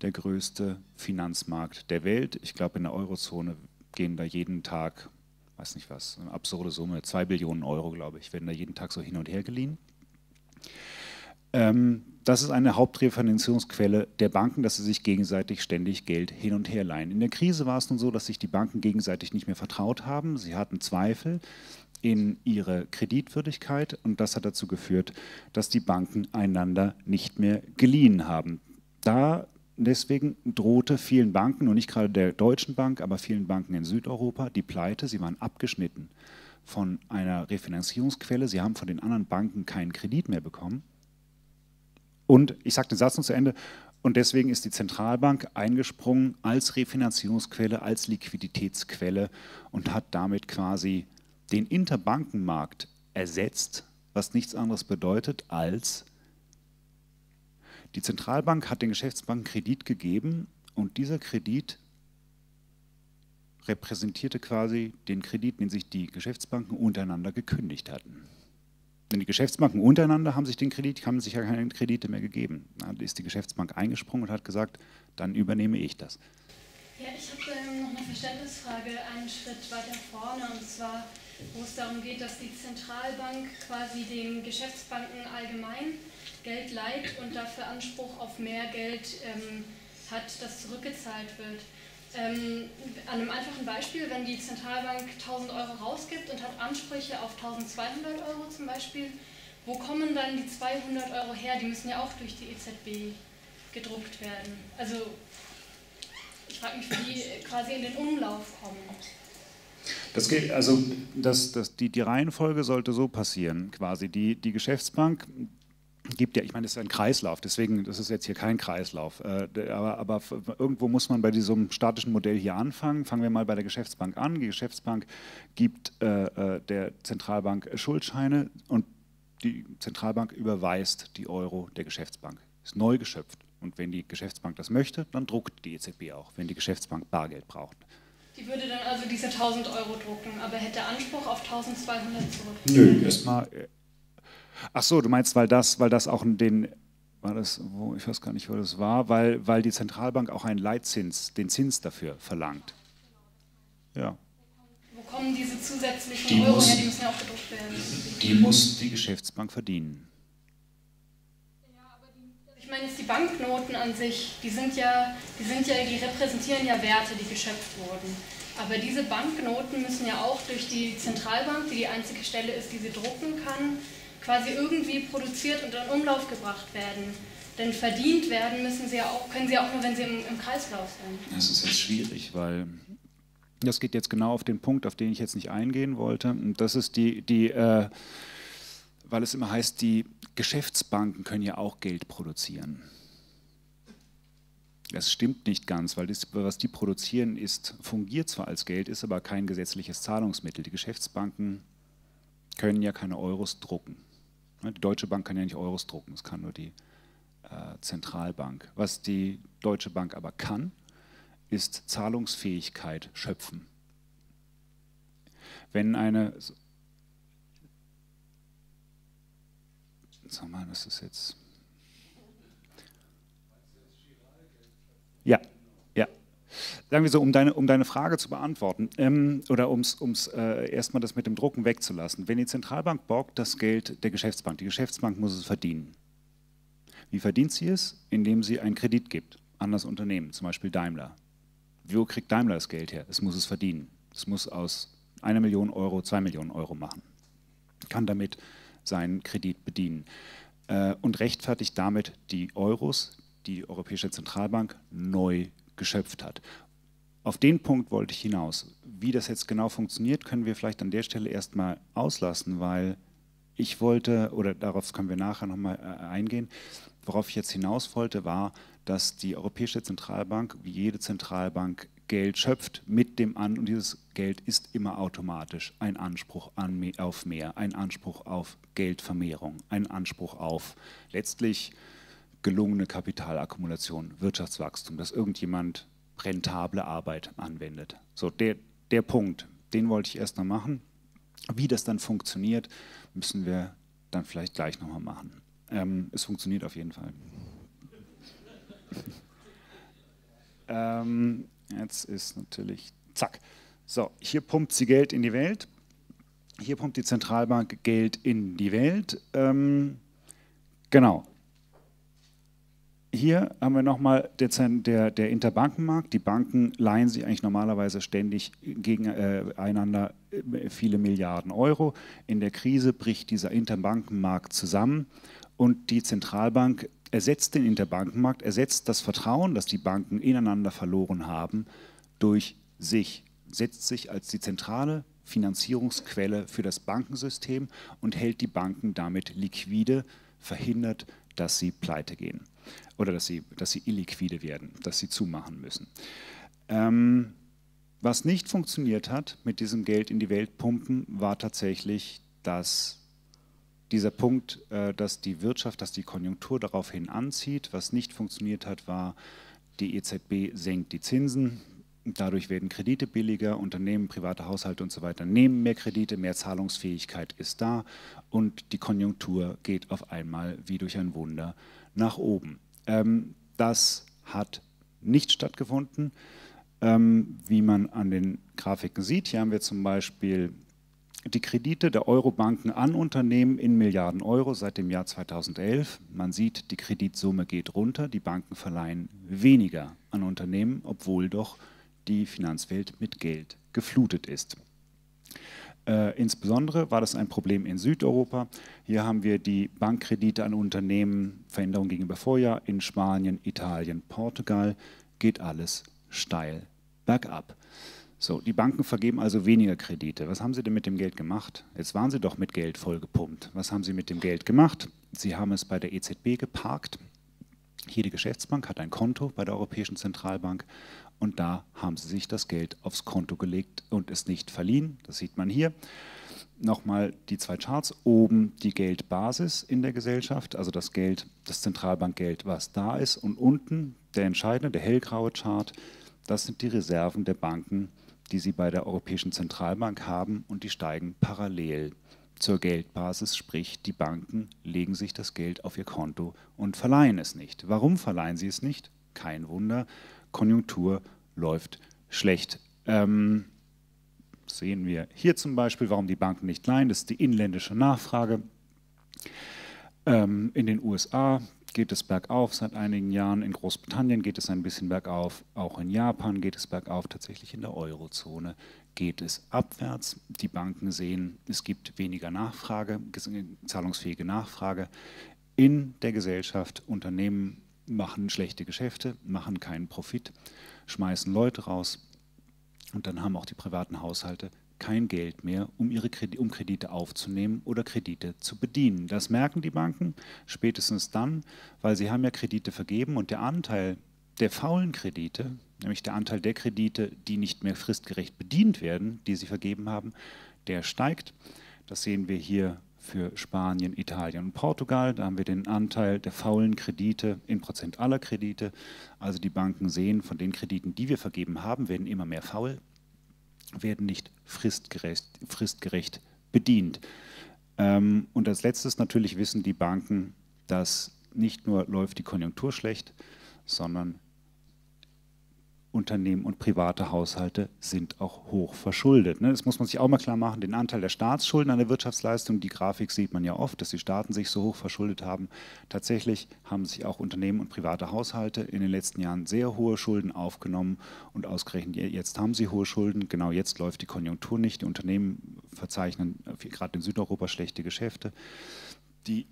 [SPEAKER 1] der größte Finanzmarkt der Welt. Ich glaube, in der Eurozone gehen da jeden Tag, weiß nicht was, eine absurde Summe, zwei Billionen Euro, glaube ich, werden da jeden Tag so hin und her geliehen. Ähm, das ist eine Hauptrefinanzierungsquelle der Banken, dass sie sich gegenseitig ständig Geld hin und her leihen. In der Krise war es nun so, dass sich die Banken gegenseitig nicht mehr vertraut haben. Sie hatten Zweifel in ihre Kreditwürdigkeit und das hat dazu geführt, dass die Banken einander nicht mehr geliehen haben. Da deswegen drohte vielen Banken, und nicht gerade der Deutschen Bank, aber vielen Banken in Südeuropa, die Pleite. Sie waren abgeschnitten von einer Refinanzierungsquelle. Sie haben von den anderen Banken keinen Kredit mehr bekommen. Und ich sage den Satz noch zu Ende. Und deswegen ist die Zentralbank eingesprungen als Refinanzierungsquelle, als Liquiditätsquelle und hat damit quasi den Interbankenmarkt ersetzt, was nichts anderes bedeutet als die Zentralbank hat den Geschäftsbanken Kredit gegeben und dieser Kredit repräsentierte quasi den Kredit, den sich die Geschäftsbanken untereinander gekündigt hatten. Denn die Geschäftsbanken untereinander haben sich den Kredit, haben sich ja keine Kredite mehr gegeben. Da ist die Geschäftsbank eingesprungen und hat gesagt, dann übernehme ich das.
[SPEAKER 4] Ja, ich habe ähm, noch eine Verständnisfrage einen Schritt weiter vorne und zwar, wo es darum geht, dass die Zentralbank quasi den Geschäftsbanken allgemein Geld leiht und dafür Anspruch auf mehr Geld ähm, hat, das zurückgezahlt wird. Ähm, an einem einfachen Beispiel, wenn die Zentralbank 1000 Euro rausgibt und hat Ansprüche auf 1200 Euro zum Beispiel, wo kommen dann die 200 Euro her? Die müssen ja auch durch die EZB gedruckt werden. Also ich frage mich, wie die quasi in den Umlauf kommen.
[SPEAKER 1] Das geht, also das, das, die, die Reihenfolge sollte so passieren, quasi. Die, die Geschäftsbank gibt ja, ich meine, es ist ein Kreislauf, deswegen das ist jetzt hier kein Kreislauf. Äh, aber, aber, irgendwo muss man bei diesem statischen Modell hier anfangen. Fangen wir mal bei der Geschäftsbank an. Die Geschäftsbank gibt äh, äh, der Zentralbank Schuldscheine und die Zentralbank überweist die Euro der Geschäftsbank. Ist neu geschöpft. Und wenn die Geschäftsbank das möchte, dann druckt die EZB auch, wenn die Geschäftsbank Bargeld braucht.
[SPEAKER 4] Die würde dann also diese 1000 Euro drucken, aber hätte Anspruch auf 1200 zurück.
[SPEAKER 1] Nö, erstmal Ach so, du meinst, weil das, weil das auch den, war das, wo, ich weiß gar nicht, wo das war, weil, weil die Zentralbank auch einen Leitzins, den Zins dafür verlangt. Ja.
[SPEAKER 4] Wo kommen diese zusätzlichen
[SPEAKER 1] Die
[SPEAKER 4] Euro
[SPEAKER 1] muss-
[SPEAKER 4] her? Die müssen ja auch gedruckt werden.
[SPEAKER 1] Die muss die Geschäftsbank verdienen.
[SPEAKER 4] Ich meine die Banknoten an sich, die sind ja, die sind ja, die repräsentieren ja Werte, die geschöpft wurden. Aber diese Banknoten müssen ja auch durch die Zentralbank, die die einzige Stelle ist, die sie drucken kann, quasi irgendwie produziert und in Umlauf gebracht werden. Denn verdient werden müssen sie ja auch, können sie ja auch nur, wenn sie im, im Kreislauf sind.
[SPEAKER 1] Das ist jetzt schwierig, weil das geht jetzt genau auf den Punkt, auf den ich jetzt nicht eingehen wollte. Und das ist die, die äh, weil es immer heißt, die Geschäftsbanken können ja auch Geld produzieren. Das stimmt nicht ganz, weil das, was die produzieren, ist, fungiert zwar als Geld, ist aber kein gesetzliches Zahlungsmittel. Die Geschäftsbanken können ja keine Euros drucken. Ne, Die Deutsche Bank kann ja nicht Euros drucken, das kann nur die äh, Zentralbank. Was die Deutsche Bank aber kann, ist Zahlungsfähigkeit schöpfen. Wenn eine. Sag mal, das ist jetzt. Ja. Sagen wir so, um deine, um deine Frage zu beantworten, ähm, oder um es äh, erstmal das mit dem Drucken wegzulassen. Wenn die Zentralbank borgt das Geld der Geschäftsbank, die Geschäftsbank muss es verdienen. Wie verdient sie es? Indem sie einen Kredit gibt an das Unternehmen, zum Beispiel Daimler. Wo kriegt Daimler das Geld her? Es muss es verdienen. Es muss aus einer Million Euro zwei Millionen Euro machen. Kann damit seinen Kredit bedienen äh, und rechtfertigt damit die Euros, die die Europäische Zentralbank neu geschöpft hat. Auf den Punkt wollte ich hinaus. Wie das jetzt genau funktioniert, können wir vielleicht an der Stelle erstmal auslassen, weil ich wollte, oder darauf können wir nachher nochmal äh, eingehen, worauf ich jetzt hinaus wollte, war, dass die Europäische Zentralbank, wie jede Zentralbank, Geld schöpft mit dem an, und dieses Geld ist immer automatisch ein Anspruch an, auf mehr, ein Anspruch auf Geldvermehrung, ein Anspruch auf letztlich gelungene Kapitalakkumulation, Wirtschaftswachstum, dass irgendjemand rentable Arbeit anwendet. So, der, der Punkt, den wollte ich erst noch machen. Wie das dann funktioniert, müssen wir dann vielleicht gleich nochmal machen. Ähm, es funktioniert auf jeden Fall. ähm, jetzt ist natürlich, zack. So, hier pumpt sie Geld in die Welt. Hier pumpt die Zentralbank Geld in die Welt. Ähm, genau. Hier haben wir nochmal der, der, Interbankenmarkt. Die Banken leihen sich eigentlich normalerweise ständig gegeneinander äh, viele Milliarden Euro. In der Krise bricht dieser Interbankenmarkt zusammen und die Zentralbank ersetzt den Interbankenmarkt, ersetzt das Vertrauen, das die Banken ineinander verloren haben, durch sich, setzt sich als die zentrale Finanzierungsquelle für das Bankensystem und hält die Banken damit liquide, verhindert, dass sie pleite gehen oder dass sie, dass sie illiquide werden, dass sie zumachen müssen. Ähm, was nicht funktioniert hat mit diesem Geld in die Welt pumpen, war tatsächlich, dass dieser Punkt, äh, dass die Wirtschaft, dass die Konjunktur daraufhin anzieht. Was nicht funktioniert hat, war, die EZB senkt die Zinsen. Dadurch werden Kredite billiger, Unternehmen, private Haushalte und so weiter nehmen mehr Kredite, mehr Zahlungsfähigkeit ist da und die Konjunktur geht auf einmal wie durch ein Wunder nach oben. Ähm, das hat nicht stattgefunden, ähm, wie man an den Grafiken sieht. Hier haben wir zum Beispiel die Kredite der Eurobanken an Unternehmen in Milliarden Euro seit dem Jahr 2011. Man sieht, die Kreditsumme geht runter, die Banken verleihen weniger an Unternehmen, obwohl doch die Finanzwelt mit Geld geflutet ist. Äh, insbesondere war das ein Problem in Südeuropa. Hier haben wir die Bankkredite an Unternehmen, Veränderung gegenüber Vorjahr, in Spanien, Italien, Portugal, geht alles steil bergab. So, die Banken vergeben also weniger Kredite. Was haben sie denn mit dem Geld gemacht? Jetzt waren sie doch mit Geld vollgepumpt. Was haben sie mit dem Geld gemacht? Sie haben es bei der EZB geparkt. Jede Geschäftsbank hat ein Konto bei der Europäischen Zentralbank und da haben sie sich das Geld aufs Konto gelegt und es nicht verliehen. Das sieht man hier. Nochmal die zwei Charts. Oben die Geldbasis in der Gesellschaft, also das Geld, das Zentralbankgeld, was da ist. Und unten der entscheidende, der hellgraue Chart, das sind die Reserven der Banken, die sie bei der Europäischen Zentralbank haben und die steigen parallel zur Geldbasis, sprich die Banken legen sich das Geld auf ihr Konto und verleihen es nicht. Warum verleihen sie es nicht? Kein Wunder, Konjunktur läuft schlecht. Ähm, sehen wir hier zum Beispiel, warum die Banken nicht leihen, das ist die inländische Nachfrage. Ähm, in den USA geht es bergauf seit einigen Jahren, in Großbritannien geht es ein bisschen bergauf, auch in Japan geht es bergauf, tatsächlich in der Eurozone geht es abwärts. Die Banken sehen, es gibt weniger Nachfrage, zahlungsfähige Nachfrage in der Gesellschaft. Unternehmen machen schlechte Geschäfte, machen keinen Profit, schmeißen Leute raus. Und dann haben auch die privaten Haushalte kein Geld mehr, um, ihre Kredite, um Kredite aufzunehmen oder Kredite zu bedienen. Das merken die Banken spätestens dann, weil sie haben ja Kredite vergeben und der Anteil der faulen Kredite, nämlich der Anteil der Kredite, die nicht mehr fristgerecht bedient werden, die sie vergeben haben, der steigt. Das sehen wir hier für Spanien, Italien und Portugal. Da haben wir den Anteil der faulen Kredite in Prozent aller Kredite. Also die Banken sehen, von den Krediten, die wir vergeben haben, werden immer mehr faul, werden nicht fristgerecht, fristgerecht bedient. Ähm, und als letztes natürlich wissen die Banken, dass nicht nur läuft die Konjunktur schlecht, sondern Unternehmen und private Haushalte sind auch hoch verschuldet. Ne? Das muss man sich auch mal klar machen. Den Anteil der Staatsschulden an der Wirtschaftsleistung, die Grafik sieht man ja oft, dass die Staaten sich so hoch verschuldet haben. Tatsächlich haben sich auch Unternehmen und private Haushalte in den letzten Jahren sehr hohe Schulden aufgenommen und ausgerechnet jetzt haben sie hohe Schulden. Genau jetzt läuft die Konjunktur nicht. Die Unternehmen verzeichnen gerade in Südeuropa schlechte Geschäfte. Die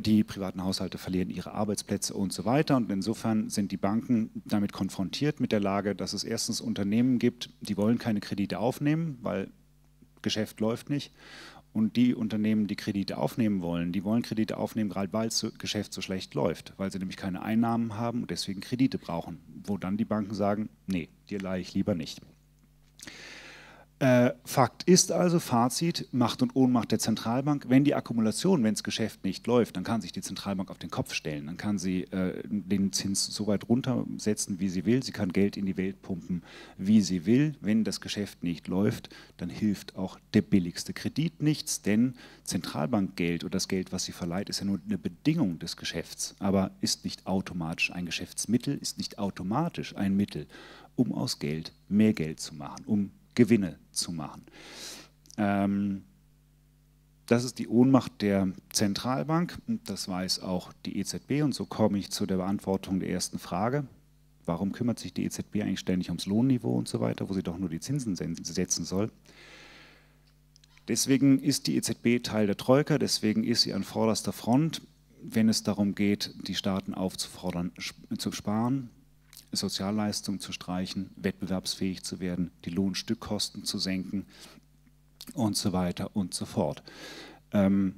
[SPEAKER 1] die privaten Haushalte verlieren ihre Arbeitsplätze und so weiter. Und insofern sind die Banken damit konfrontiert mit der Lage, dass es erstens Unternehmen gibt, die wollen keine Kredite aufnehmen, weil Geschäft läuft nicht. Und die Unternehmen, die Kredite aufnehmen wollen, die wollen Kredite aufnehmen, gerade weil das Geschäft so schlecht läuft, weil sie nämlich keine Einnahmen haben und deswegen Kredite brauchen. Wo dann die Banken sagen, nee, dir leihe ich lieber nicht. Äh, Fakt ist also, Fazit, Macht und Ohnmacht der Zentralbank. Wenn die Akkumulation, wenn das Geschäft nicht läuft, dann kann sich die Zentralbank auf den Kopf stellen. Dann kann sie äh, den Zins so weit runtersetzen, wie sie will. Sie kann Geld in die Welt pumpen, wie sie will. Wenn das Geschäft nicht läuft, dann hilft auch der billigste Kredit nichts, denn Zentralbankgeld oder das Geld, was sie verleiht, ist ja nur eine Bedingung des Geschäfts, aber ist nicht automatisch ein Geschäftsmittel, ist nicht automatisch ein Mittel, um aus Geld mehr Geld zu machen, um Gewinne zu machen. Ähm, das ist die Ohnmacht der Zentralbank, das weiß auch die EZB und so komme ich zu der Beantwortung der ersten Frage. Warum kümmert sich die EZB eigentlich ständig ums Lohnniveau und so weiter, wo sie doch nur die Zinsen setzen soll? Deswegen ist die EZB Teil der Troika, deswegen ist sie an vorderster Front, wenn es darum geht, die Staaten aufzufordern, zu sparen, Sozialleistungen zu streichen, wettbewerbsfähig zu werden, die Lohnstückkosten zu senken und so weiter und so fort. Ähm,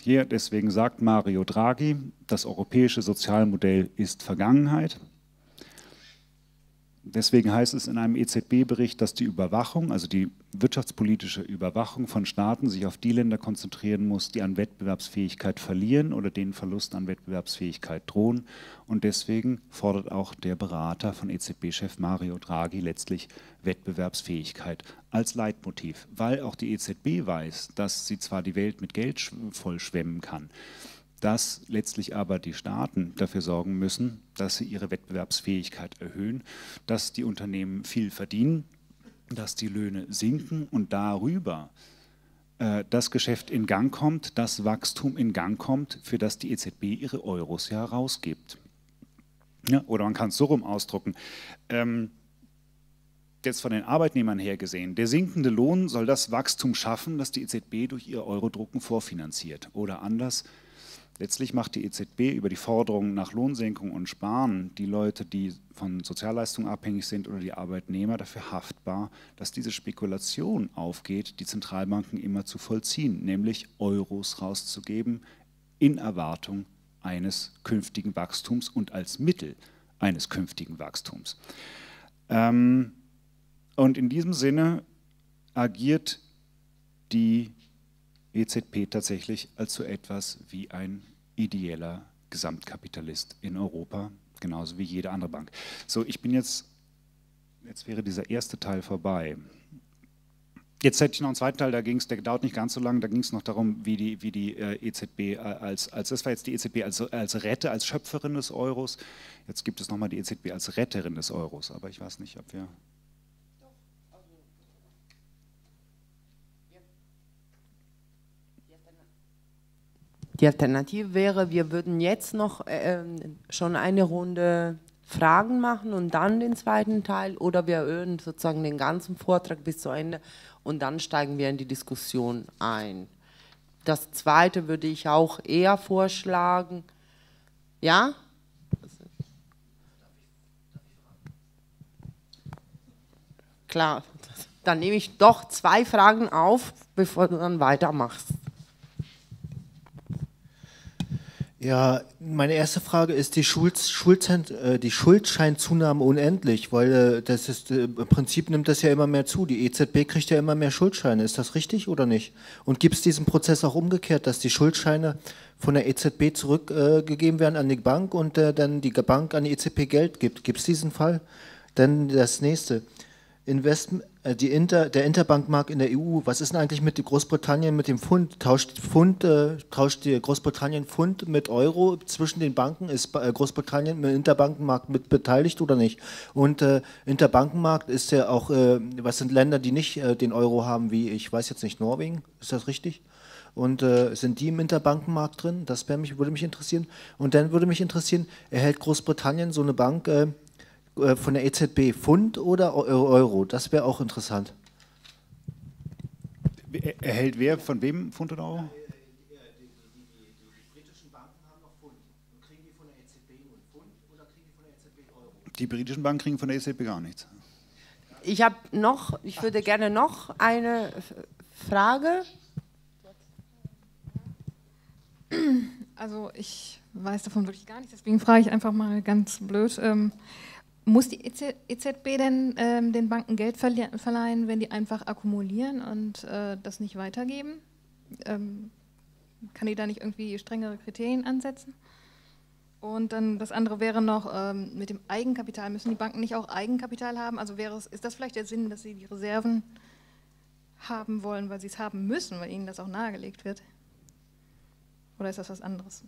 [SPEAKER 1] hier deswegen sagt Mario Draghi, das europäische Sozialmodell ist Vergangenheit. Deswegen heißt es in einem EZB-Bericht, dass die Überwachung, also die wirtschaftspolitische Überwachung von Staaten sich auf die Länder konzentrieren muss, die an Wettbewerbsfähigkeit verlieren oder denen Verlust an Wettbewerbsfähigkeit drohen. Und deswegen fordert auch der Berater von EZB-Chef Mario Draghi letztlich Wettbewerbsfähigkeit als Leitmotiv, weil auch die EZB weiß, dass sie zwar die Welt mit Geld vollschwemmen kann, dass letztlich aber die Staaten dafür sorgen müssen, dass sie ihre Wettbewerbsfähigkeit erhöhen, dass die Unternehmen viel verdienen, dass die Löhne sinken und darüber äh, das Geschäft in Gang kommt, das Wachstum in Gang kommt, für das die EZB ihre Euros ja rausgibt. Ja, oder man kann es so rum ausdrucken. Ähm, jetzt von den Arbeitnehmern her gesehen, der sinkende Lohn soll das Wachstum schaffen, das die EZB durch ihr Eurodrucken vorfinanziert. Oder anders, Letztlich macht die EZB über die Forderungen nach Lohnsenkung und Sparen die Leute, die von Sozialleistungen abhängig sind oder die Arbeitnehmer dafür haftbar, dass diese Spekulation aufgeht, die Zentralbanken immer zu vollziehen, nämlich Euros rauszugeben in Erwartung eines künftigen Wachstums und als Mittel eines künftigen Wachstums. Ähm, und in diesem Sinne agiert die EZB tatsächlich als so etwas wie ein ideeller Gesamtkapitalist in Europa, genauso wie jede andere Bank. So, ich bin jetzt, jetzt wäre dieser erste Teil vorbei. Jetzt hätte ich noch einen zweiten Teil, da ging es, der dauert nicht ganz so lange, da ging es noch darum, wie die, wie die äh, EZB äh, als, als, das war jetzt die EZB als, als Rette, als Schöpferin des Euros. Jetzt gibt es nochmal die EZB als Retterin des Euros, aber ich weiß nicht, ob wir.
[SPEAKER 5] Die Alternative wäre, wir würden jetzt noch äh, schon eine Runde Fragen machen und dann den zweiten Teil oder wir erhöhen sozusagen den ganzen Vortrag bis zu Ende und dann steigen wir in die Diskussion ein. Das zweite würde ich auch eher vorschlagen. Ja? Klar, dann nehme ich doch zwei Fragen auf, bevor du dann weitermachst.
[SPEAKER 3] Ja, meine erste Frage ist die, Schulz, Schulzein, äh, die Schuldscheinzunahme unendlich, weil äh, das ist, äh, im Prinzip nimmt das ja immer mehr zu. Die EZB kriegt ja immer mehr Schuldscheine. Ist das richtig oder nicht? Und gibt es diesen Prozess auch umgekehrt, dass die Schuldscheine von der EZB zurückgegeben werden an die Bank und dann die Bank an die EZB Geld gibt? Gibt es diesen Fall? Dann das nächste. Investment, äh, Inter, der Interbankmarkt in der EU, was ist denn eigentlich mit Großbritannien mit dem Pfund? Tauscht, Pfund, äh, tauscht Großbritannien Pfund mit Euro zwischen den Banken? Ist äh, Großbritannien im Interbankenmarkt mit beteiligt oder nicht? Und äh, Interbankenmarkt ist ja auch, äh, was sind Länder, die nicht äh, den Euro haben, wie ich weiß jetzt nicht, Norwegen? Ist das richtig? Und äh, sind die im Interbankenmarkt drin? Das mich, würde mich interessieren. Und dann würde mich interessieren, erhält Großbritannien so eine Bank äh, von der EZB Pfund oder Euro? Das wäre auch interessant.
[SPEAKER 1] Erhält wer von wem Pfund oder Euro? Die britischen Banken kriegen von der EZB gar nichts.
[SPEAKER 5] Ich habe noch, ich würde gerne noch eine Frage.
[SPEAKER 6] Also ich weiß davon wirklich gar nichts, deswegen frage ich einfach mal ganz blöd. Ähm, muss die EZB e denn ähm, den Banken Geld verleihen, wenn die einfach akkumulieren und äh, das nicht weitergeben? Ähm, kann die da nicht irgendwie strengere Kriterien ansetzen? Und dann das andere wäre noch ähm, mit dem Eigenkapital. Müssen die Banken nicht auch Eigenkapital haben? Also wäre es, ist das vielleicht der Sinn, dass sie die Reserven haben wollen, weil sie es haben müssen, weil ihnen das auch nahegelegt wird? Oder ist das was anderes?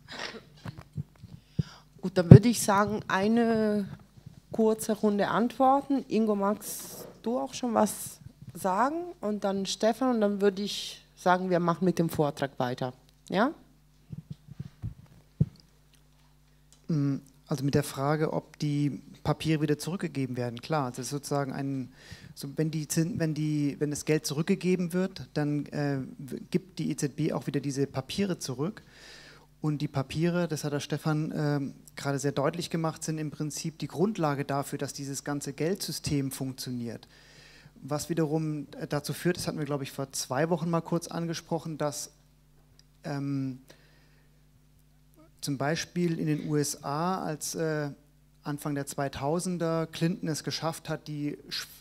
[SPEAKER 5] Gut, dann würde ich sagen, eine kurze Runde antworten. Ingo, magst du auch schon was sagen? Und dann Stefan und dann würde ich sagen, wir machen mit dem Vortrag weiter. Ja?
[SPEAKER 7] Mm, also mit der Frage, ob die Papiere wieder zurückgegeben werden. Klar, das ist sozusagen ein, so wenn, die, wenn, die, wenn das Geld zurückgegeben wird, dann äh, gibt die EZB auch wieder diese Papiere zurück. Und die Papiere, das hat der Stefan äh, gerade sehr deutlich gemacht, sind im Prinzip die Grundlage dafür, dass dieses ganze Geldsystem funktioniert. Was wiederum äh, dazu führt, das hatten wir, glaube ich, vor zwei Wochen mal kurz angesprochen, dass ähm, zum Beispiel in den USA, als äh, Anfang der 2000er Clinton es geschafft hat, die,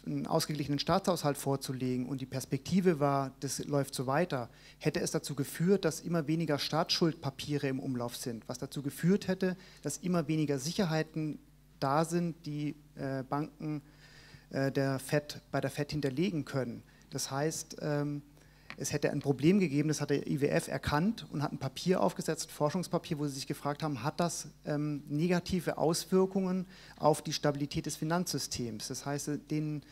[SPEAKER 7] einen ausgeglichenen Staatshaushalt vorzulegen und die Perspektive war, das läuft so weiter, hätte es dazu geführt, dass immer weniger Staatsschuldpapiere im Umlauf sind, was dazu geführt hätte, dass immer weniger Sicherheiten da sind, die äh, Banken äh, der FED, bei der FED hinterlegen können. Das heißt, ähm, es hätte ein Problem gegeben, das hat der IWF erkannt und hat ein Papier aufgesetzt, Forschungspapier, wo sie sich gefragt haben, hat das ähm, negative Auswirkungen auf die Stabilität des Finanzsystems? Das heißt, den,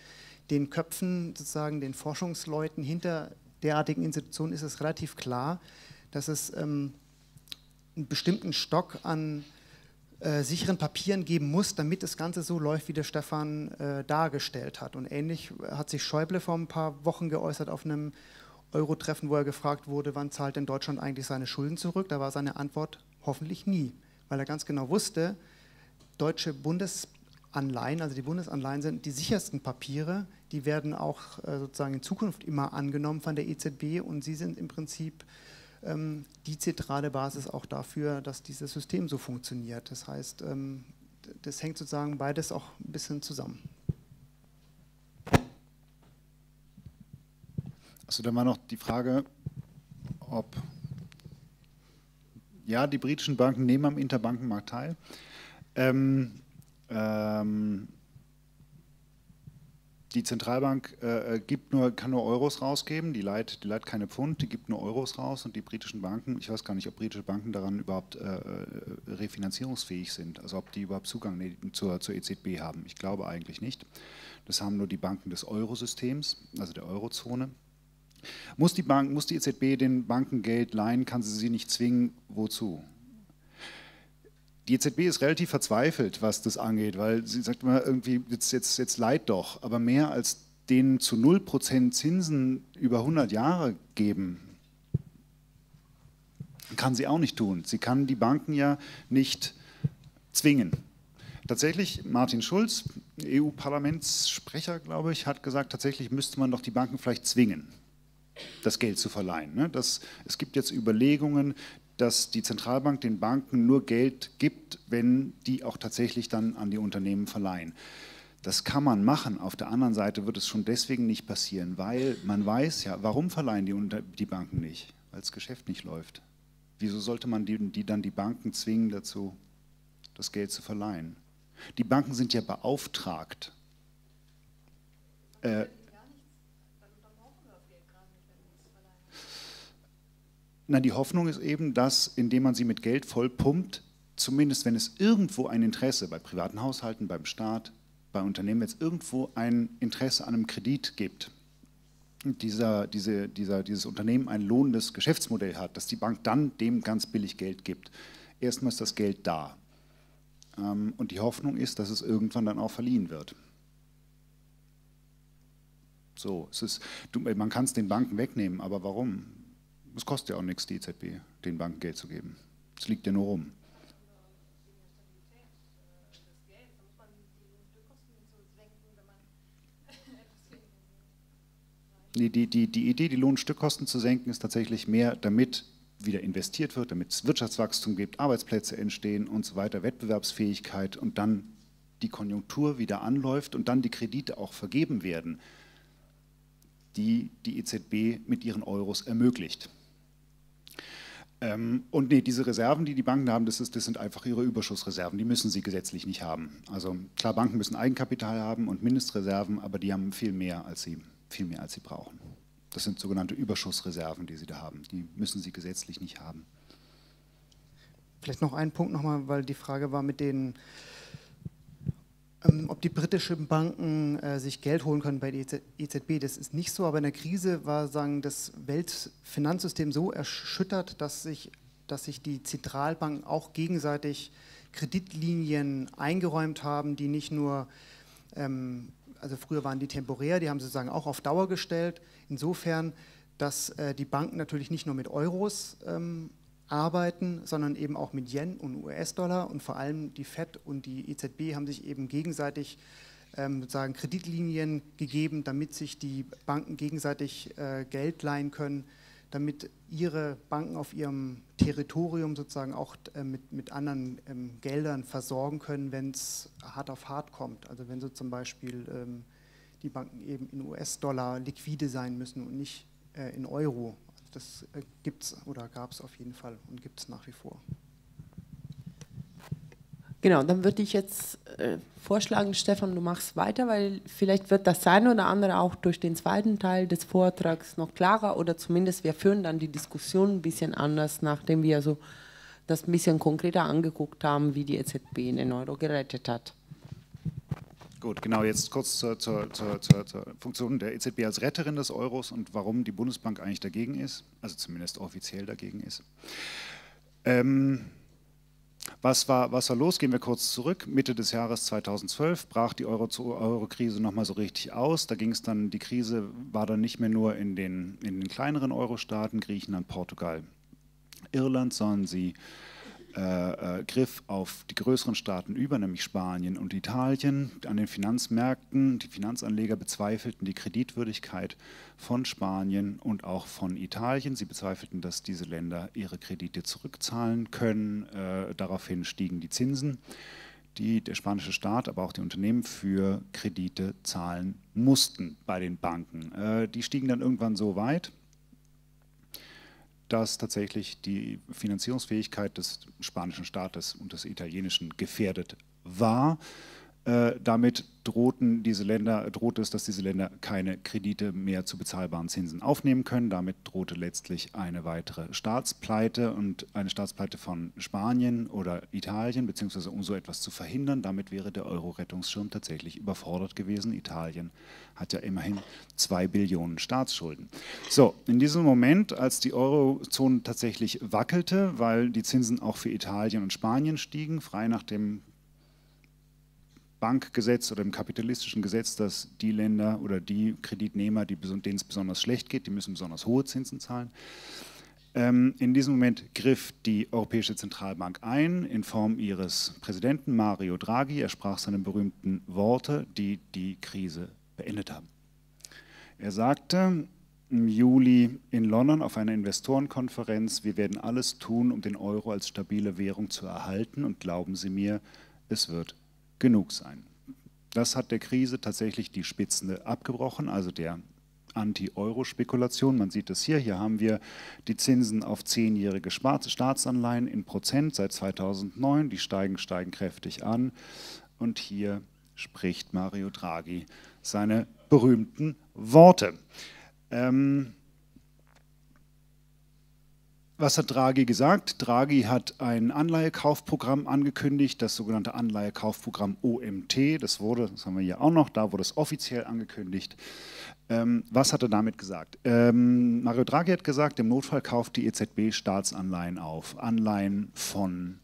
[SPEAKER 7] den Köpfen, sozusagen den Forschungsleuten hinter derartigen Institutionen ist es relativ klar, dass es ähm, einen bestimmten Stock an äh, sicheren Papieren geben muss, damit das Ganze so läuft, wie der Stefan äh, dargestellt hat. Und ähnlich hat sich Schäuble vor ein paar Wochen geäußert auf einem Euro-Treffen, wo er gefragt wurde, wann zahlt denn Deutschland eigentlich seine Schulden zurück? Da war seine Antwort hoffentlich nie, weil er ganz genau wusste, deutsche Bundesanleihen, also die Bundesanleihen sind die sichersten Papiere, die werden auch äh, sozusagen in Zukunft immer angenommen von der EZB und sie sind im Prinzip ähm, die zentrale Basis auch dafür, dass dieses System so funktioniert. Das heißt, ähm, das hängt sozusagen beides auch ein bisschen zusammen.
[SPEAKER 1] Also dann war noch die Frage, ob ja, die britischen Banken nehmen am Interbankenmarkt teil. Ähm, ähm, die Zentralbank äh, gibt nur, kann nur Euros rausgeben, die leiht, die leiht keine Pfund, die gibt nur Euros raus und die britischen Banken, ich weiß gar nicht, ob britische Banken daran überhaupt äh, refinanzierungsfähig sind, also ob die überhaupt Zugang zur, zur EZB haben. Ich glaube eigentlich nicht. Das haben nur die Banken des Eurosystems, also der Eurozone. Muss die, Bank, muss die EZB den Banken Geld leihen, kann sie sie nicht zwingen, wozu? Die EZB ist relativ verzweifelt, was das angeht, weil sie sagt immer irgendwie, jetzt, jetzt, jetzt leid doch, aber mehr als denen zu 0% Zinsen über 100 Jahre geben, kann sie auch nicht tun. Sie kann die Banken ja nicht zwingen. Tatsächlich, Martin Schulz, EU-Parlamentssprecher, glaube ich, hat gesagt, tatsächlich müsste man doch die Banken vielleicht zwingen, das Geld zu verleihen. Ne? Das, es gibt jetzt Überlegungen, dass die Zentralbank den Banken nur Geld gibt, wenn die auch tatsächlich dann an die Unternehmen verleihen. Das kann man machen. Auf der anderen Seite wird es schon deswegen nicht passieren, weil man weiß ja, warum verleihen die, die Banken nicht? Weil das Geschäft nicht läuft. Wieso sollte man die, die dann die Banken zwingen dazu, das Geld zu verleihen? Die Banken sind ja beauftragt. Äh, Na, die Hoffnung ist eben, dass indem man sie mit Geld vollpumpt, zumindest wenn es irgendwo ein Interesse bei privaten Haushalten, beim Staat, bei Unternehmen, wenn es irgendwo ein Interesse an einem Kredit gibt, dieser, diese, dieser, dieses Unternehmen ein lohnendes Geschäftsmodell hat, dass die Bank dann dem ganz billig Geld gibt. Erstmal ist das Geld da. Ähm, und die Hoffnung ist, dass es irgendwann dann auch verliehen wird. So, es ist, man kann es den Banken wegnehmen, aber warum? Es kostet ja auch nichts, die EZB, den Banken Geld zu geben. Es liegt ja nur rum. Die, die, die, die Idee, die Lohnstückkosten zu senken, ist tatsächlich mehr, damit wieder investiert wird, damit es Wirtschaftswachstum gibt, Arbeitsplätze entstehen und so weiter, Wettbewerbsfähigkeit und dann die Konjunktur wieder anläuft und dann die Kredite auch vergeben werden, die die EZB mit ihren Euros ermöglicht. Ähm, und nee, diese Reserven, die die Banken haben, das, ist, das sind einfach ihre Überschussreserven. Die müssen sie gesetzlich nicht haben. Also klar, Banken müssen Eigenkapital haben und Mindestreserven, aber die haben viel mehr, als sie, viel mehr, als sie brauchen. Das sind sogenannte Überschussreserven, die sie da haben. Die müssen sie gesetzlich nicht haben.
[SPEAKER 7] Vielleicht noch ein Punkt nochmal, weil die Frage war mit den ob die britischen Banken äh, sich Geld holen können bei der EZB, e das ist nicht so, aber in der Krise war sagen, das Weltfinanzsystem so erschüttert, dass sich, dass sich die Zentralbanken auch gegenseitig Kreditlinien eingeräumt haben, die nicht nur, ähm, also früher waren die temporär, die haben sie sozusagen auch auf Dauer gestellt. Insofern, dass äh, die Banken natürlich nicht nur mit Euros ähm, arbeiten, sondern eben auch mit Yen und US-Dollar und vor allem die FED und die EZB haben sich eben gegenseitig ähm, sozusagen Kreditlinien gegeben, damit sich die Banken gegenseitig äh, Geld leihen können, damit ihre Banken auf ihrem Territorium sozusagen auch äh, mit, mit anderen ähm, Geldern versorgen können, wenn es hart auf hart kommt. Also wenn so zum Beispiel ähm, die Banken eben in US-Dollar liquide sein müssen und nicht äh, in Euro das äh, gibt es oder gab es auf jeden Fall und gibt es nach wie vor.
[SPEAKER 5] Genau, dann würde ich jetzt äh, vorschlagen, Stefan, du machst weiter, weil vielleicht wird das eine oder andere auch durch den zweiten Teil des Vortrags noch klarer oder zumindest wir führen dann die Diskussion ein bisschen anders, nachdem wir so das ein bisschen konkreter angeguckt haben, wie die EZB in den Euro gerettet hat.
[SPEAKER 1] Gut, genau, jetzt kurz zur, zur, zur, zur, Funktion der EZB als Retterin des Euros und warum die Bundesbank eigentlich dagegen ist, also zumindest offiziell dagegen ist. Ähm, was war, was war los? Gehen wir kurz zurück. Mitte des Jahres 2012 brach die Euro-Krise Euro nochmal so richtig aus. Da ging es dann, die Krise war dann nicht mehr nur in den, in den kleineren Euro-Staaten, Griechenland, Portugal, Irland, sondern sie äh, äh, griff auf die größeren Staaten über, nämlich Spanien und Italien. An den Finanzmärkten, die Finanzanleger bezweifelten die Kreditwürdigkeit von Spanien und auch von Italien. Sie bezweifelten, dass diese Länder ihre Kredite zurückzahlen können. Äh, daraufhin stiegen die Zinsen, die der spanische Staat, aber auch die Unternehmen für Kredite zahlen mussten bei den Banken. Äh, die stiegen dann irgendwann so weit, dass tatsächlich die Finanzierungsfähigkeit des spanischen Staates und des italienischen gefährdet war. Äh, damit drohten diese Länder, drohte es, dass diese Länder keine Kredite mehr zu bezahlbaren Zinsen aufnehmen können. Damit drohte letztlich eine weitere Staatspleite und eine Staatspleite von Spanien oder Italien, beziehungsweise um so etwas zu verhindern. Damit wäre der Euro-Rettungsschirm tatsächlich überfordert gewesen. Italien hat ja immerhin zwei Billionen Staatsschulden. So, in diesem Moment, als die Eurozone tatsächlich wackelte, weil die Zinsen auch für Italien und Spanien stiegen, frei nach dem Bankgesetz oder im kapitalistischen Gesetz, dass die Länder oder die Kreditnehmer, die, denen es besonders schlecht geht, die müssen besonders hohe Zinsen zahlen. Ähm, in diesem Moment griff die Europäische Zentralbank ein in Form ihres Präsidenten Mario Draghi. Er sprach seine berühmten Worte, die die Krise beendet haben. Er sagte im Juli in London auf einer Investorenkonferenz, wir werden alles tun, um den Euro als stabile Währung zu erhalten und glauben Sie mir, es wird genug sein. Das hat der Krise tatsächlich die Spitzen abgebrochen, also der Anti-Euro-Spekulation. Man sieht es hier. Hier haben wir die Zinsen auf zehnjährige Staatsanleihen in Prozent seit 2009. Die steigen, steigen kräftig an. Und hier spricht Mario Draghi seine berühmten Worte. Ähm, was hat Draghi gesagt? Draghi hat ein Anleihekaufprogramm angekündigt, das sogenannte Anleihekaufprogramm OMT. Das wurde, das haben wir hier auch noch, da wurde es offiziell angekündigt. Ähm, was hat er damit gesagt? Ähm, Mario Draghi hat gesagt, im Notfall kauft die EZB Staatsanleihen auf. Anleihen von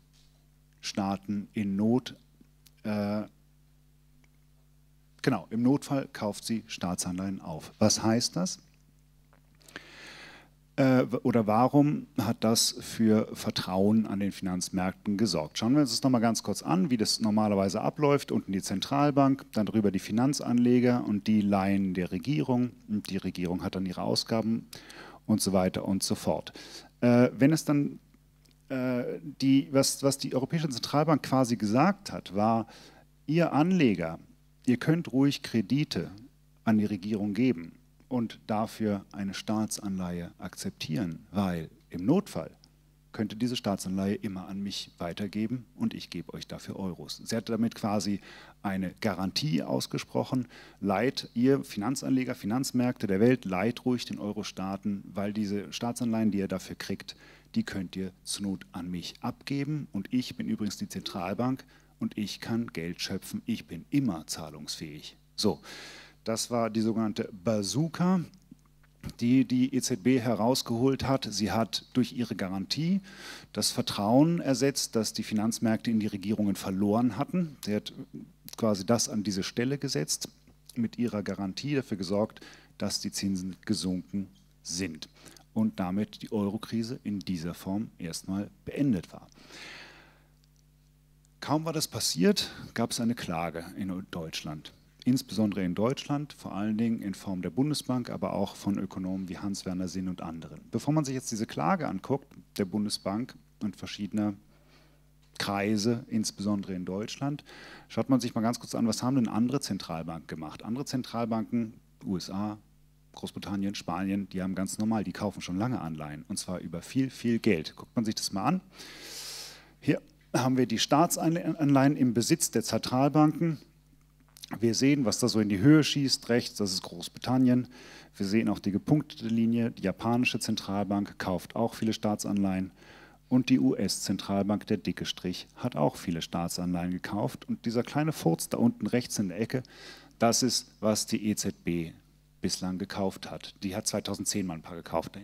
[SPEAKER 1] Staaten in Not. Äh, genau, im Notfall kauft sie Staatsanleihen auf. Was heißt das? Äh, oder warum hat das für Vertrauen an den Finanzmärkten gesorgt? Schauen wir uns das nochmal ganz kurz an, wie das normalerweise abläuft. Unten die Zentralbank, dann drüber die Finanzanleger und die leihen der Regierung. Und die Regierung hat dann ihre Ausgaben und so weiter und so fort. Äh, wenn es dann äh, die, was, was die Europäische Zentralbank quasi gesagt hat, war, ihr Anleger, ihr könnt ruhig Kredite an die Regierung geben und dafür eine Staatsanleihe akzeptieren, weil im Notfall könnte diese Staatsanleihe immer an mich weitergeben und ich gebe euch dafür Euros. Sie hat damit quasi eine Garantie ausgesprochen, leiht ihr Finanzanleger, Finanzmärkte der Welt, leiht ruhig den Euro-Staaten, weil diese Staatsanleihen, die ihr dafür kriegt, die könnt ihr zur Not an mich abgeben und ich bin übrigens die Zentralbank und ich kann Geld schöpfen, ich bin immer zahlungsfähig. So, das war die sogenannte Bazooka, die die EZB herausgeholt hat. Sie hat durch ihre Garantie das Vertrauen ersetzt, das die Finanzmärkte in die Regierungen verloren hatten. Sie hat quasi das an diese Stelle gesetzt, mit ihrer Garantie dafür gesorgt, dass die Zinsen gesunken sind und damit die Eurokrise in dieser Form erstmal beendet war. Kaum war das passiert, gab es eine Klage in Deutschland insbesondere in Deutschland, vor allen Dingen in Form der Bundesbank, aber auch von Ökonomen wie Hans-Werner Sinn und anderen. Bevor man sich jetzt diese Klage anguckt, der Bundesbank und verschiedener Kreise, insbesondere in Deutschland, schaut man sich mal ganz kurz an, was haben denn andere Zentralbanken gemacht? Andere Zentralbanken, USA, Großbritannien, Spanien, die haben ganz normal, die kaufen schon lange Anleihen und zwar über viel, viel Geld. Guckt man sich das mal an. Hier haben wir die Staatsanleihen im Besitz der Zentralbanken wir sehen, was da so in die Höhe schießt, rechts, das ist Großbritannien. Wir sehen auch die gepunktete Linie, die japanische Zentralbank kauft auch viele Staatsanleihen und die US-Zentralbank, der dicke Strich, hat auch viele Staatsanleihen gekauft. Und dieser kleine Furz da unten rechts in der Ecke, das ist, was die EZB bislang gekauft hat. Die hat 2010 mal ein paar gekauft.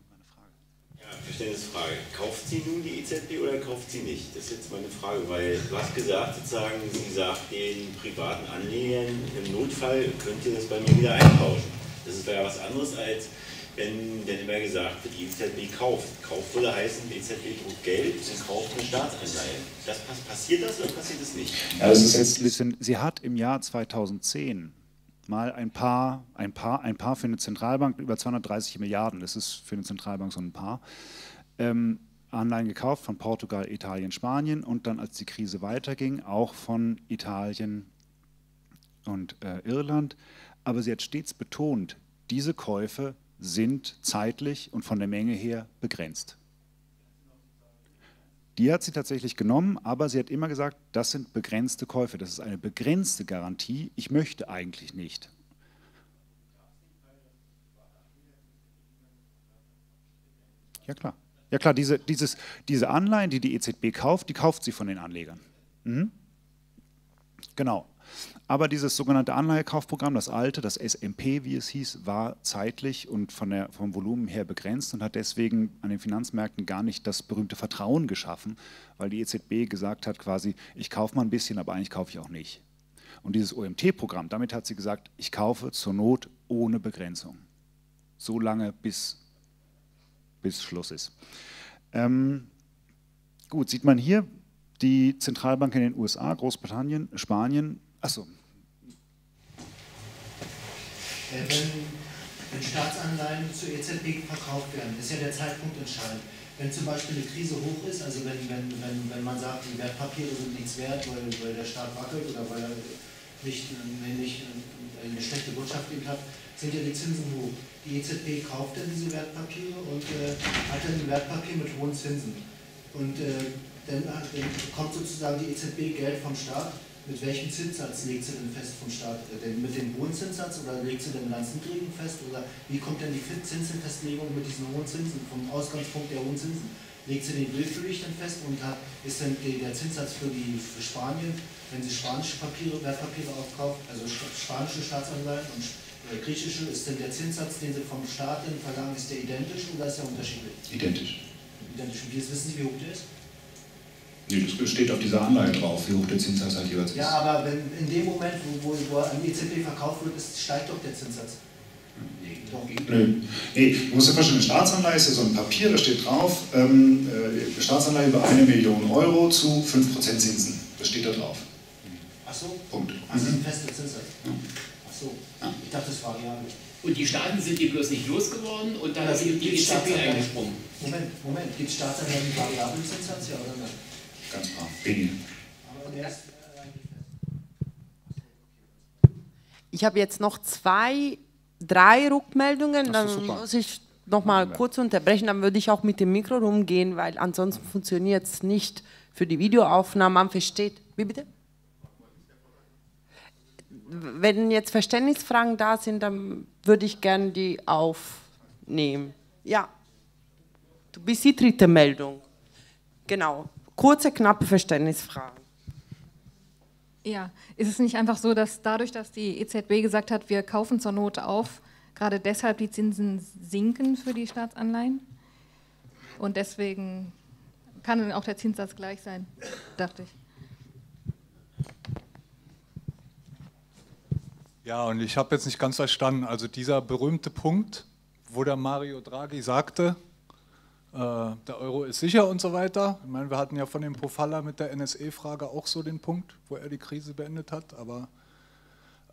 [SPEAKER 8] Verständnisfrage. Kauft sie nun die EZB oder kauft sie nicht? Das ist jetzt meine Frage, weil du hast gesagt, sozusagen, sie sagt den privaten Anlegern, im Notfall könnt ihr das bei mir wieder eintauschen. Das ist ja was anderes, als wenn dann immer gesagt wird, die EZB kauft. Kauft würde heißen, die EZB druckt Geld und kauft eine Staatsanleihe. Das, passiert das oder passiert das nicht?
[SPEAKER 1] Ja, das ist jetzt sie hat im Jahr 2010 mal ein paar, ein paar, ein paar für eine Zentralbank, über 230 Milliarden, das ist für eine Zentralbank so ein paar, ähm, Anleihen gekauft von Portugal, Italien, Spanien und dann, als die Krise weiterging, auch von Italien und äh, Irland. Aber sie hat stets betont, diese Käufe sind zeitlich und von der Menge her begrenzt. Die hat sie tatsächlich genommen, aber sie hat immer gesagt, das sind begrenzte Käufe, das ist eine begrenzte Garantie. Ich möchte eigentlich nicht. Ja klar. Ja klar, diese, dieses, diese Anleihen, die die EZB kauft, die kauft sie von den Anlegern. Mhm. Genau. Aber dieses sogenannte Anleihekaufprogramm, das alte, das SMP, wie es hieß, war zeitlich und von der, vom Volumen her begrenzt und hat deswegen an den Finanzmärkten gar nicht das berühmte Vertrauen geschaffen, weil die EZB gesagt hat quasi, ich kaufe mal ein bisschen, aber eigentlich kaufe ich auch nicht. Und dieses OMT-Programm, damit hat sie gesagt, ich kaufe zur Not ohne Begrenzung. So lange, bis, bis Schluss ist. Ähm, gut, sieht man hier, die Zentralbank in den USA, Großbritannien, Spanien, achso.
[SPEAKER 3] Äh, wenn, wenn Staatsanleihen zur EZB verkauft werden, ist ja der Zeitpunkt entscheidend. Wenn zum Beispiel eine Krise hoch ist, also wenn, wenn, wenn, wenn man sagt, die Wertpapiere sind nichts wert, weil, weil der Staat wackelt oder weil er nicht, nicht eine schlechte Wirtschaft hat, sind ja die Zinsen hoch. Die EZB kauft dann diese Wertpapiere und äh, hat dann ein Wertpapier mit hohen Zinsen. Und äh, dann, dann kommt sozusagen die EZB Geld vom Staat. Mit welchem Zinssatz legt sie denn fest vom Staat? Äh, mit dem hohen Zinssatz oder legt sie den ganz niedrigen fest? Oder wie kommt denn die Zinsenfestlegung mit diesen hohen Zinsen, vom Ausgangspunkt der hohen Zinsen? Legt sie den willkürlich dann fest und hat, ist dann der Zinssatz für, die, für Spanien, wenn sie spanische Papiere, Wertpapiere aufkauft, also spanische Staatsanleihen und äh, griechische, ist denn der Zinssatz, den sie vom Staat verlangen, ist der identisch oder ist der unterschiedlich?
[SPEAKER 1] Identisch.
[SPEAKER 3] Identisch. Und wie wissen Sie, wie hoch der ist?
[SPEAKER 1] Nee, das steht auf dieser Anleihe drauf, wie hoch der Zinssatz halt jeweils ist.
[SPEAKER 3] Ja, aber wenn in dem Moment, wo, wo, wo an die EZB verkauft wird, ist, steigt doch der Zinssatz.
[SPEAKER 1] Nee, Nö. Nee, du musst dir vorstellen, eine Staatsanleihe ist ja so ein Papier, da steht drauf, ähm, äh, Staatsanleihe über eine Million Euro zu 5% Zinsen. Das steht da drauf.
[SPEAKER 3] Ach so?
[SPEAKER 1] Punkt.
[SPEAKER 3] Das ist ein fester Zinssatz. Ja. Ach so. Ja. Ich dachte, das ist variabel.
[SPEAKER 9] Und die Staaten sind die bloß nicht losgeworden und dann ist die EZB eingesprungen.
[SPEAKER 3] Moment, Moment, gibt es Staatsanleihen mit variablen Zinssatz, ja oder nein?
[SPEAKER 1] Ganz paar, wenige.
[SPEAKER 5] Ich habe jetzt noch zwei, drei Rückmeldungen, dann muss ich noch mal kurz unterbrechen, dann würde ich auch mit dem Mikro rumgehen, weil ansonsten funktioniert es nicht für die Videoaufnahme. Man versteht. Wie bitte? Wenn jetzt Verständnisfragen da sind, dann würde ich gerne die aufnehmen. Ja. Du bist die dritte Meldung. Genau. Kurze, knappe Verständnisfragen.
[SPEAKER 6] Ja, ist es nicht einfach so, dass dadurch, dass die EZB gesagt hat, wir kaufen zur Not auf, gerade deshalb die Zinsen sinken für die Staatsanleihen? Und deswegen kann dann auch der Zinssatz gleich sein, dachte ich.
[SPEAKER 10] Ja, und ich habe jetzt nicht ganz verstanden, also dieser berühmte Punkt, wo der Mario Draghi sagte, der Euro ist sicher und so weiter. Ich meine, wir hatten ja von dem Pofalla mit der NSE-Frage auch so den Punkt, wo er die Krise beendet hat. Aber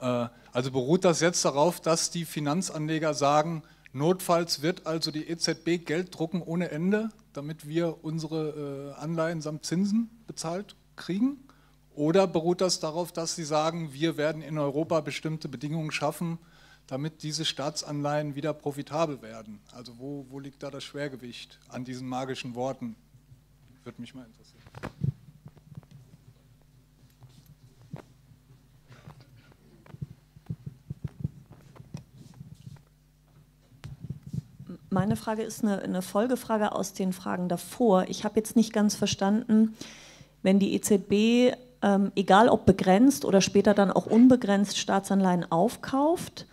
[SPEAKER 10] äh, also beruht das jetzt darauf, dass die Finanzanleger sagen, notfalls wird also die EZB Geld drucken ohne Ende, damit wir unsere äh, Anleihen samt Zinsen bezahlt kriegen? Oder beruht das darauf, dass sie sagen, wir werden in Europa bestimmte Bedingungen schaffen, damit diese Staatsanleihen wieder profitabel werden? Also wo, wo liegt da das Schwergewicht an diesen magischen Worten? Würde mich mal interessieren.
[SPEAKER 11] Meine Frage ist eine, eine, Folgefrage aus den Fragen davor. Ich habe jetzt nicht ganz verstanden, wenn die EZB, ähm, egal ob begrenzt oder später dann auch unbegrenzt Staatsanleihen aufkauft,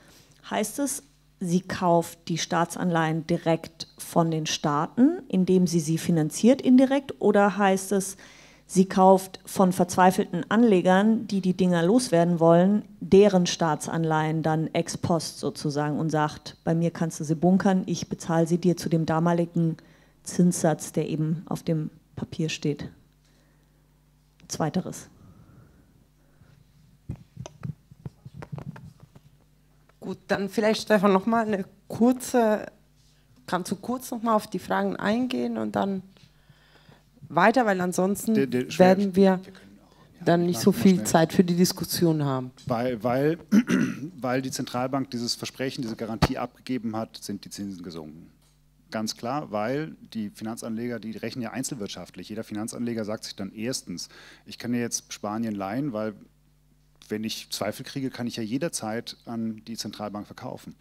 [SPEAKER 11] heißt es, sie kauft die Staatsanleihen direkt von den Staaten, indem sie sie finanziert indirekt, oder heißt es, sie kauft von verzweifelten Anlegern, die die Dinger loswerden wollen, deren Staatsanleihen dann ex post sozusagen und sagt, bei mir kannst du sie bunkern, ich bezahle sie dir zu dem damaligen Zinssatz, der eben auf dem Papier steht. Zweiteres.
[SPEAKER 5] Gut, dann vielleicht Stefan noch mal eine kurze, kannst du kurz noch mal auf die Fragen eingehen und dann weiter, weil ansonsten der, der werden wir, wir dann nicht so viel Zeit für die Diskussion haben.
[SPEAKER 1] Weil, weil, weil die Zentralbank dieses Versprechen, diese Garantie abgegeben hat, sind die Zinsen gesunken. Ganz klar, weil die Finanzanleger, die rechnen ja einzelwirtschaftlich. Jeder Finanzanleger sagt sich dann erstens, ich kann ja jetzt Spanien leihen, weil wenn ich Zweifel kriege, kann ich ja jederzeit an die Zentralbank verkaufen.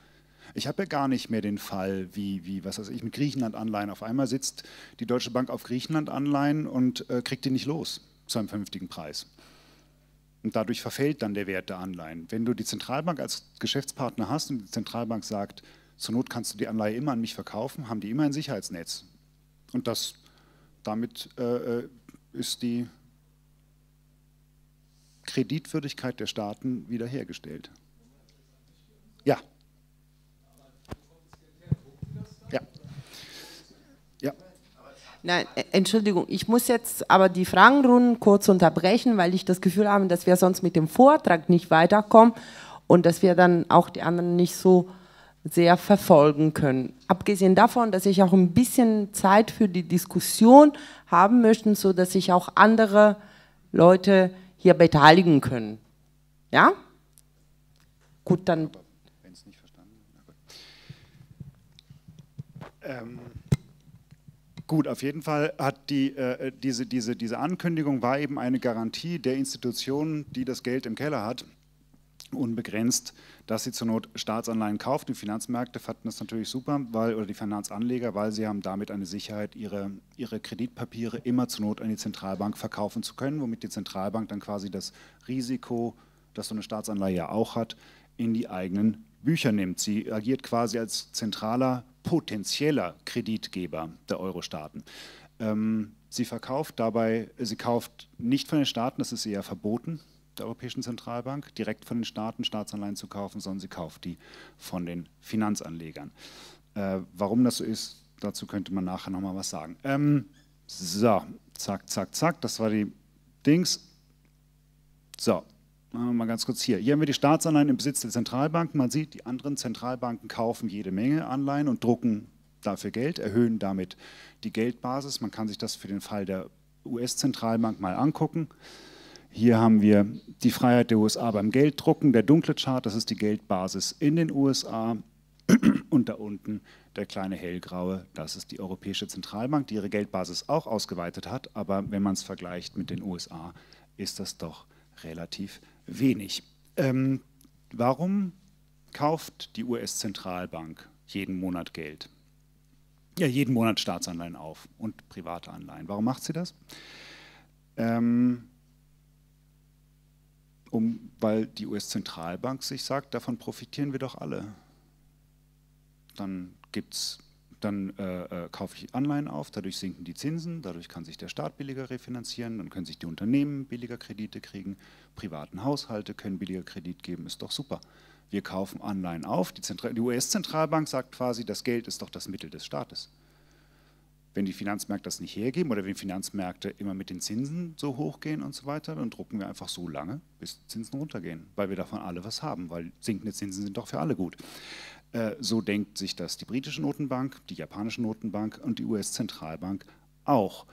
[SPEAKER 1] Ich habe ja gar nicht mehr den Fall, wie, wie was weiß ich, mit Griechenland-Anleihen. Auf einmal sitzt die Deutsche Bank auf Griechenland-Anleihen und äh, kriegt die nicht los zu einem vernünftigen Preis. Und dadurch verfällt dann der Wert der Anleihen. Wenn du die Zentralbank als Geschäftspartner hast und die Zentralbank sagt, zur Not kannst du die Anleihe immer an mich verkaufen, haben die immer ein Sicherheitsnetz. Und das, damit äh, äh ist die Kreditwürdigkeit der Staaten wiederhergestellt. Ja.
[SPEAKER 5] Ja. Ja. Nein, äh, Entschuldigung, ich muss jetzt aber die Fragenrunden kurz unterbrechen, weil ich das Gefühl habe, dass wir sonst mit dem Vortrag nicht weiterkommen und dass wir dann auch die anderen nicht so sehr verfolgen können. Abgesehen davon, dass ich auch ein bisschen Zeit für die Diskussion haben möchte, so dass sich auch andere Leute hier beteiligen können. Ja? Gut, dann. Wenn es nicht verstanden
[SPEAKER 1] ähm, Gut, auf jeden Fall hat die, äh, diese, diese, diese Ankündigung war eben eine Garantie der Institution, die das Geld im Keller hat, unbegrenzt dass sie zur Not Staatsanleihen kauft. Die Finanzmärkte fanden das natürlich super, weil, oder die Finanzanleger, weil sie haben damit eine Sicherheit, ihre, ihre Kreditpapiere immer zur Not an die Zentralbank verkaufen zu können, womit die Zentralbank dann quasi das Risiko, das so eine Staatsanleihe ja auch hat, in die eigenen Bücher nimmt. Sie agiert quasi als zentraler potenzieller Kreditgeber der Euro-Staaten. Ähm, sie verkauft dabei, sie kauft nicht von den Staaten, das ist eher verboten, der Europäischen Zentralbank, direkt von den Staaten Staatsanleihen zu kaufen, sondern sie kauft die von den Finanzanlegern. Äh, warum das so ist, dazu könnte man nachher nochmal was sagen. Ähm, so, zack, zack, zack, das war die Dings. So, mal ganz kurz hier. Hier haben wir die Staatsanleihen im Besitz der Zentralbanken. Man sieht, die anderen Zentralbanken kaufen jede Menge Anleihen und drucken dafür Geld, erhöhen damit die Geldbasis. Man kann sich das für den Fall der US-Zentralbank mal angucken. Hier haben wir die Freiheit der USA beim Gelddrucken. Der dunkle Chart, das ist die Geldbasis in den USA. Und da unten der kleine hellgraue, das ist die Europäische Zentralbank, die ihre Geldbasis auch ausgeweitet hat. Aber wenn man es vergleicht mit den USA, ist das doch relativ wenig. Ähm, warum kauft die US-Zentralbank jeden Monat Geld? Ja, jeden Monat Staatsanleihen auf und private Anleihen. Warum macht sie das? Ähm, um, weil die US-Zentralbank sich sagt, davon profitieren wir doch alle. Dann gibt's dann äh, äh, kaufe ich Anleihen auf, dadurch sinken die Zinsen, dadurch kann sich der Staat billiger refinanzieren, dann können sich die Unternehmen billiger Kredite kriegen, privaten Haushalte können billiger Kredit geben, ist doch super. Wir kaufen Anleihen auf, die, die US-Zentralbank sagt quasi, das Geld ist doch das Mittel des Staates wenn die Finanzmärkte das nicht hergeben oder wenn Finanzmärkte immer mit den Zinsen so hoch gehen und so weiter, dann drucken wir einfach so lange, bis Zinsen runtergehen, weil wir davon alle was haben, weil sinkende Zinsen sind doch für alle gut. Äh, so denkt sich das die britische Notenbank, die japanische Notenbank und die US-Zentralbank auch.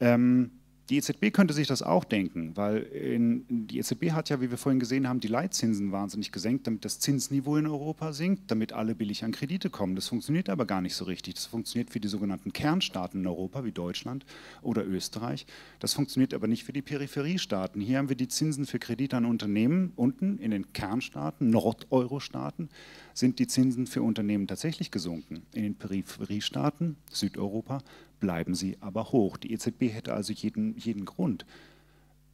[SPEAKER 1] Ähm, die EZB könnte sich das auch denken, weil in, die EZB hat ja, wie wir vorhin gesehen haben, die Leitzinsen wahnsinnig gesenkt, damit das Zinsniveau in Europa sinkt, damit alle billig an Kredite kommen. Das funktioniert aber gar nicht so richtig. Das funktioniert für die sogenannten Kernstaaten in Europa, wie Deutschland oder Österreich. Das funktioniert aber nicht für die Peripheriestaaten. Hier haben wir die Zinsen für Kredite an Unternehmen unten in den Kernstaaten, Nord-Euro-Staaten, sind die Zinsen für Unternehmen tatsächlich gesunken. In den Peripheriestaaten, Südeuropa, bleiben sie aber hoch. Die EZB hätte also jeden, jeden Grund,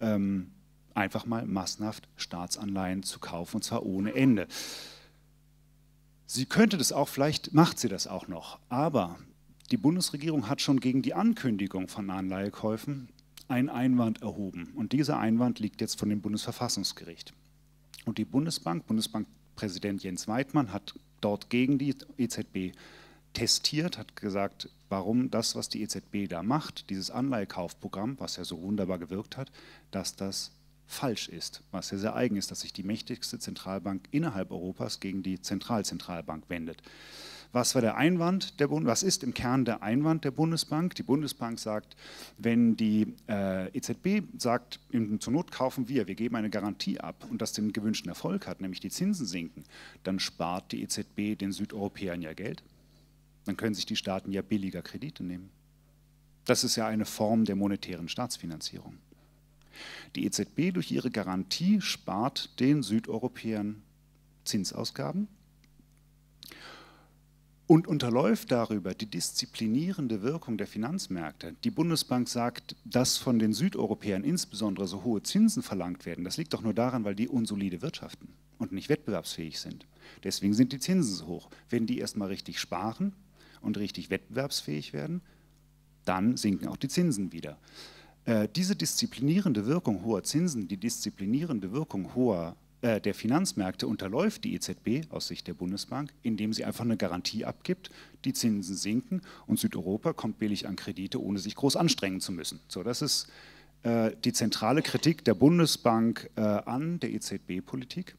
[SPEAKER 1] ähm, einfach mal massenhaft Staatsanleihen zu kaufen, und zwar ohne Ende. Sie könnte das auch, vielleicht macht sie das auch noch, aber die Bundesregierung hat schon gegen die Ankündigung von Anleihekäufen einen Einwand erhoben. Und dieser Einwand liegt jetzt von dem Bundesverfassungsgericht. Und die Bundesbank, Bundesbankpräsident Jens Weidmann, hat dort gegen die EZB testiert, hat gesagt, warum das, was die EZB da macht, dieses Anleihekaufprogramm, was ja so wunderbar gewirkt hat, dass das falsch ist, was ja sehr eigen ist, dass sich die mächtigste Zentralbank innerhalb Europas gegen die Zentralzentralbank wendet. Was war der Einwand der Bund was ist im Kern der Einwand der Bundesbank? Die Bundesbank sagt, wenn die äh, EZB sagt, zur Not kaufen wir, wir geben eine Garantie ab und das den gewünschten Erfolg hat, nämlich die Zinsen sinken, dann spart die EZB den Südeuropäern ja Geld Dann können sich die Staaten ja billiger Kredite nehmen. Das ist ja eine Form der monetären Staatsfinanzierung. Die EZB durch ihre Garantie spart den Südeuropäern Zinsausgaben und unterläuft darüber die disziplinierende Wirkung der Finanzmärkte. Die Bundesbank sagt, dass von den Südeuropäern insbesondere so hohe Zinsen verlangt werden. Das liegt doch nur daran, weil die unsolide wirtschaften und nicht wettbewerbsfähig sind. Deswegen sind die Zinsen so hoch. Wenn die erstmal richtig sparen und richtig wettbewerbsfähig werden, dann sinken auch die Zinsen wieder. Äh, diese disziplinierende Wirkung hoher Zinsen, die disziplinierende Wirkung hoher äh, der Finanzmärkte unterläuft die EZB aus Sicht der Bundesbank, indem sie einfach eine Garantie abgibt, die Zinsen sinken und Südeuropa kommt billig an Kredite, ohne sich groß anstrengen zu müssen. So, das ist äh, die zentrale Kritik der Bundesbank äh, an der EZB-Politik.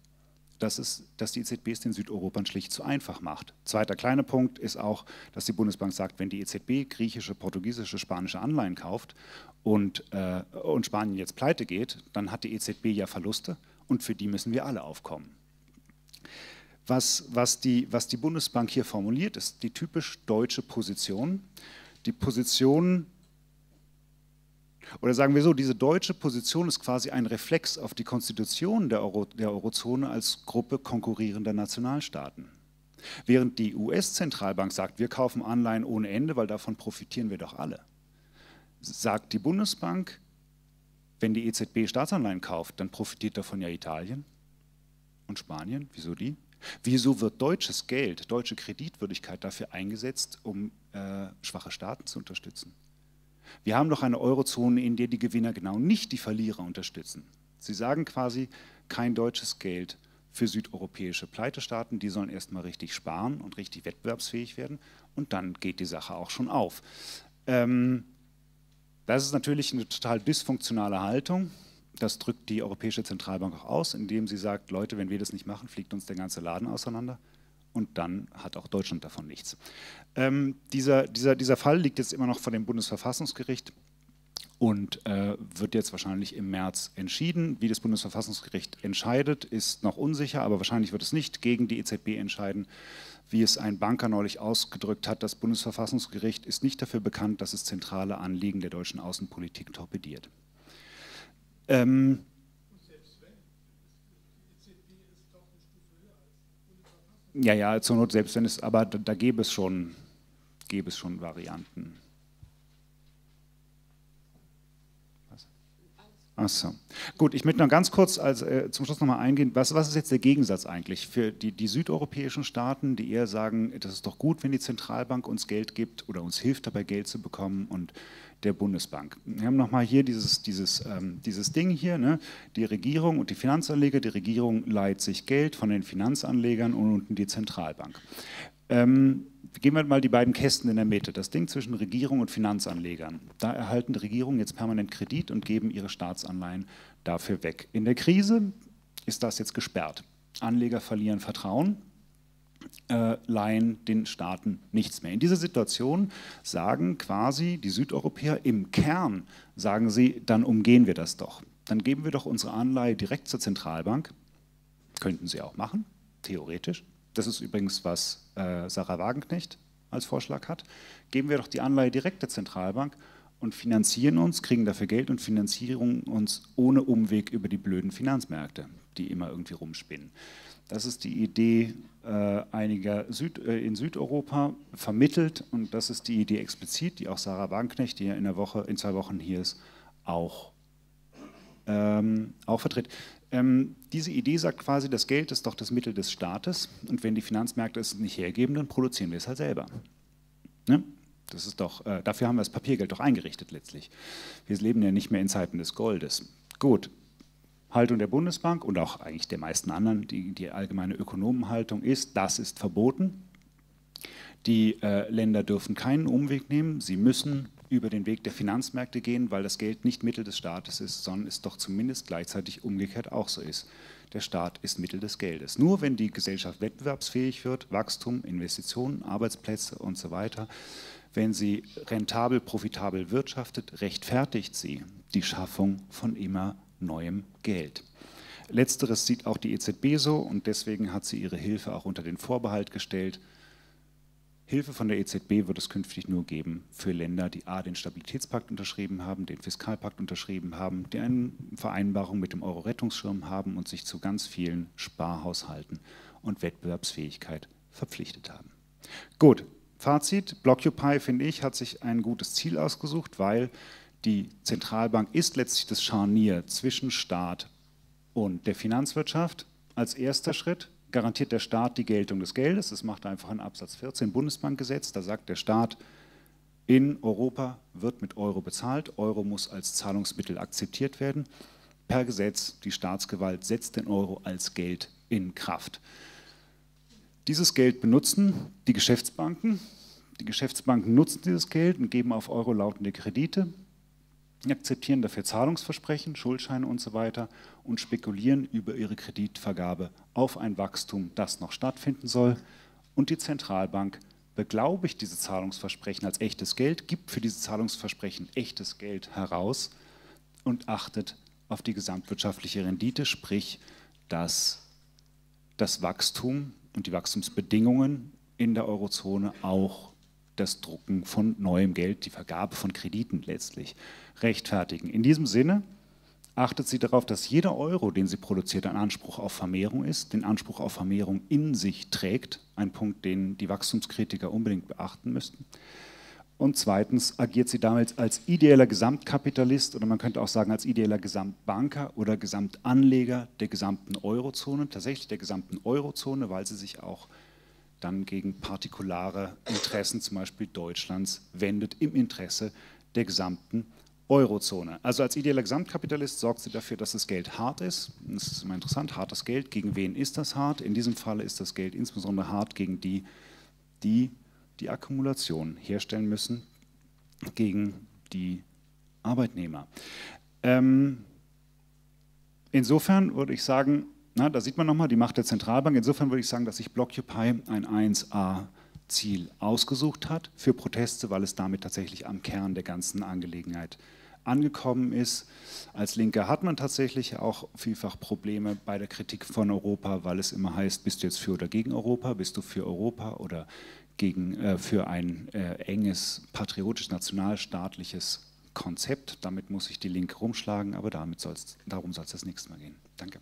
[SPEAKER 1] Das dass die EZB es den Südeuropern schlicht zu einfach macht. Zweiter kleiner Punkt ist auch, dass die Bundesbank sagt, wenn die EZB griechische, portugiesische, spanische Anleihen kauft und, äh, und Spanien jetzt pleite geht, dann hat die EZB ja Verluste und für die müssen wir alle aufkommen. Was, was, die, was die Bundesbank hier formuliert, ist die typisch deutsche Position. Die Position, oder sagen wir so, diese deutsche Position ist quasi ein Reflex auf die Konstitution der, Euro, der Eurozone als Gruppe konkurrierender Nationalstaaten. Während die US-Zentralbank sagt, wir kaufen Anleihen ohne Ende, weil davon profitieren wir doch alle, sagt die Bundesbank, wenn die EZB Staatsanleihen kauft, dann profitiert davon ja Italien und Spanien. Wieso die? Wieso wird deutsches Geld, deutsche Kreditwürdigkeit dafür eingesetzt, um äh, schwache Staaten zu unterstützen? Wir haben doch eine Eurozone, in der die Gewinner genau nicht die Verlierer unterstützen. Sie sagen quasi, kein deutsches Geld für südeuropäische Pleitestaaten, die sollen erstmal richtig sparen und richtig wettbewerbsfähig werden und dann geht die Sache auch schon auf. Ähm, das ist natürlich eine total dysfunktionale Haltung. Das drückt die Europäische Zentralbank auch aus, indem sie sagt, Leute, wenn wir das nicht machen, fliegt uns der ganze Laden auseinander. Und dann hat auch Deutschland davon nichts. Ähm, dieser, dieser, dieser Fall liegt jetzt immer noch vor dem Bundesverfassungsgericht und äh, wird jetzt wahrscheinlich im März entschieden. Wie das Bundesverfassungsgericht entscheidet, ist noch unsicher, aber wahrscheinlich wird es nicht gegen die EZB entscheiden, wie es ein Banker neulich ausgedrückt hat, das Bundesverfassungsgericht ist nicht dafür bekannt, dass es zentrale Anliegen der deutschen Außenpolitik torpediert. Ähm, ja, ja, zur Not, selbst wenn es, aber da, da gäbe es schon, gäbe es schon Varianten. Achso. Gut, ich möchte noch ganz kurz als, äh, zum Schluss nochmal eingehen, was, was ist jetzt der Gegensatz eigentlich für die, die südeuropäischen Staaten, die eher sagen, das ist doch gut, wenn die Zentralbank uns Geld gibt oder uns hilft dabei, Geld zu bekommen und der Bundesbank. Wir haben nochmal hier dieses, dieses, ähm, dieses Ding hier, ne? die Regierung und die Finanzanleger, die Regierung leiht sich Geld von den Finanzanlegern und unten die Zentralbank. Ähm, gehen wir mal die beiden Kästen in der Mitte, das Ding zwischen Regierung und Finanzanlegern. Da erhalten die Regierungen jetzt permanent Kredit und geben ihre Staatsanleihen dafür weg. In der Krise ist das jetzt gesperrt. Anleger verlieren Vertrauen, äh, leihen den Staaten nichts mehr. In dieser Situation sagen quasi die Südeuropäer im Kern, sagen sie, dann umgehen wir das doch. Dann geben wir doch unsere Anleihe direkt zur Zentralbank. Könnten sie auch machen, theoretisch. Das ist übrigens, was äh, Sarah Wagenknecht als Vorschlag hat. Geben wir doch die Anleihe direkt der Zentralbank und finanzieren uns, kriegen dafür Geld und finanzieren uns ohne Umweg über die blöden Finanzmärkte, die immer irgendwie rumspinnen. Das ist die Idee äh, einiger Süd, äh, in Südeuropa vermittelt und das ist die Idee explizit, die auch Sarah Wagenknecht, die ja in, der Woche, in zwei Wochen hier ist, auch, ähm, auch vertritt. Ähm, diese Idee sagt quasi, das Geld ist doch das Mittel des Staates und wenn die Finanzmärkte es nicht hergeben, dann produzieren wir es halt selber. Ne? Das ist doch, äh, dafür haben wir das Papiergeld doch eingerichtet letztlich. Wir leben ja nicht mehr in Zeiten des Goldes. Gut, Haltung der Bundesbank und auch eigentlich der meisten anderen, die, die allgemeine Ökonomenhaltung ist, das ist verboten. Die äh, Länder dürfen keinen Umweg nehmen, sie müssen über den Weg der Finanzmärkte gehen, weil das Geld nicht Mittel des Staates ist, sondern es doch zumindest gleichzeitig umgekehrt auch so ist. Der Staat ist Mittel des Geldes. Nur wenn die Gesellschaft wettbewerbsfähig wird, Wachstum, Investitionen, Arbeitsplätze und so weiter, wenn sie rentabel, profitabel wirtschaftet, rechtfertigt sie die Schaffung von immer neuem Geld. Letzteres sieht auch die EZB so und deswegen hat sie ihre Hilfe auch unter den Vorbehalt gestellt, Hilfe von der EZB wird es künftig nur geben für Länder, die A, den Stabilitätspakt unterschrieben haben, den Fiskalpakt unterschrieben haben, die eine Vereinbarung mit dem Euro-Rettungsschirm haben und sich zu ganz vielen Sparhaushalten und Wettbewerbsfähigkeit verpflichtet haben. Gut, Fazit, Blockupy, finde ich, hat sich ein gutes Ziel ausgesucht, weil die Zentralbank ist letztlich das Scharnier zwischen Staat und der Finanzwirtschaft als erster Schritt garantiert der Staat die Geltung des Geldes. Das macht einfach ein Absatz 14 Bundesbankgesetz. Da sagt der Staat, in Europa wird mit Euro bezahlt. Euro muss als Zahlungsmittel akzeptiert werden. Per Gesetz, die Staatsgewalt setzt den Euro als Geld in Kraft. Dieses Geld benutzen die Geschäftsbanken. Die Geschäftsbanken nutzen dieses Geld und geben auf Euro lautende Kredite akzeptieren dafür Zahlungsversprechen, Schuldscheine und so weiter und spekulieren über ihre Kreditvergabe auf ein Wachstum, das noch stattfinden soll. Und die Zentralbank beglaubigt diese Zahlungsversprechen als echtes Geld, gibt für diese Zahlungsversprechen echtes Geld heraus und achtet auf die gesamtwirtschaftliche Rendite, sprich, dass das Wachstum und die Wachstumsbedingungen in der Eurozone auch das Drucken von neuem Geld, die Vergabe von Krediten letztlich rechtfertigen. In diesem Sinne achtet sie darauf, dass jeder Euro, den sie produziert, ein Anspruch auf Vermehrung ist, den Anspruch auf Vermehrung in sich trägt, ein Punkt, den die Wachstumskritiker unbedingt beachten müssten. Und zweitens agiert sie damit als ideeller Gesamtkapitalist oder man könnte auch sagen als ideeller Gesamtbanker oder Gesamtanleger der gesamten Eurozone, tatsächlich der gesamten Eurozone, weil sie sich auch dann gegen partikulare Interessen, zum Beispiel Deutschlands, wendet im Interesse der gesamten Eurozone. Also als ideeller Gesamtkapitalist sorgt sie dafür, dass das Geld hart ist. Das ist immer interessant, hartes Geld. Gegen wen ist das hart? In diesem Fall ist das Geld insbesondere hart gegen die, die die Akkumulation herstellen müssen, gegen die Arbeitnehmer. Ähm, insofern würde ich sagen, na, da sieht man nochmal die Macht der Zentralbank. Insofern würde ich sagen, dass sich Blockupy ein 1a-Ziel ausgesucht hat für Proteste, weil es damit tatsächlich am Kern der ganzen Angelegenheit angekommen ist. Als Linke hat man tatsächlich auch vielfach Probleme bei der Kritik von Europa, weil es immer heißt, bist du jetzt für oder gegen Europa, bist du für Europa oder gegen, äh, für ein äh, enges patriotisch-nationalstaatliches Konzept. Damit muss sich die Linke rumschlagen, aber damit soll's, darum soll es das nächste Mal gehen. Danke.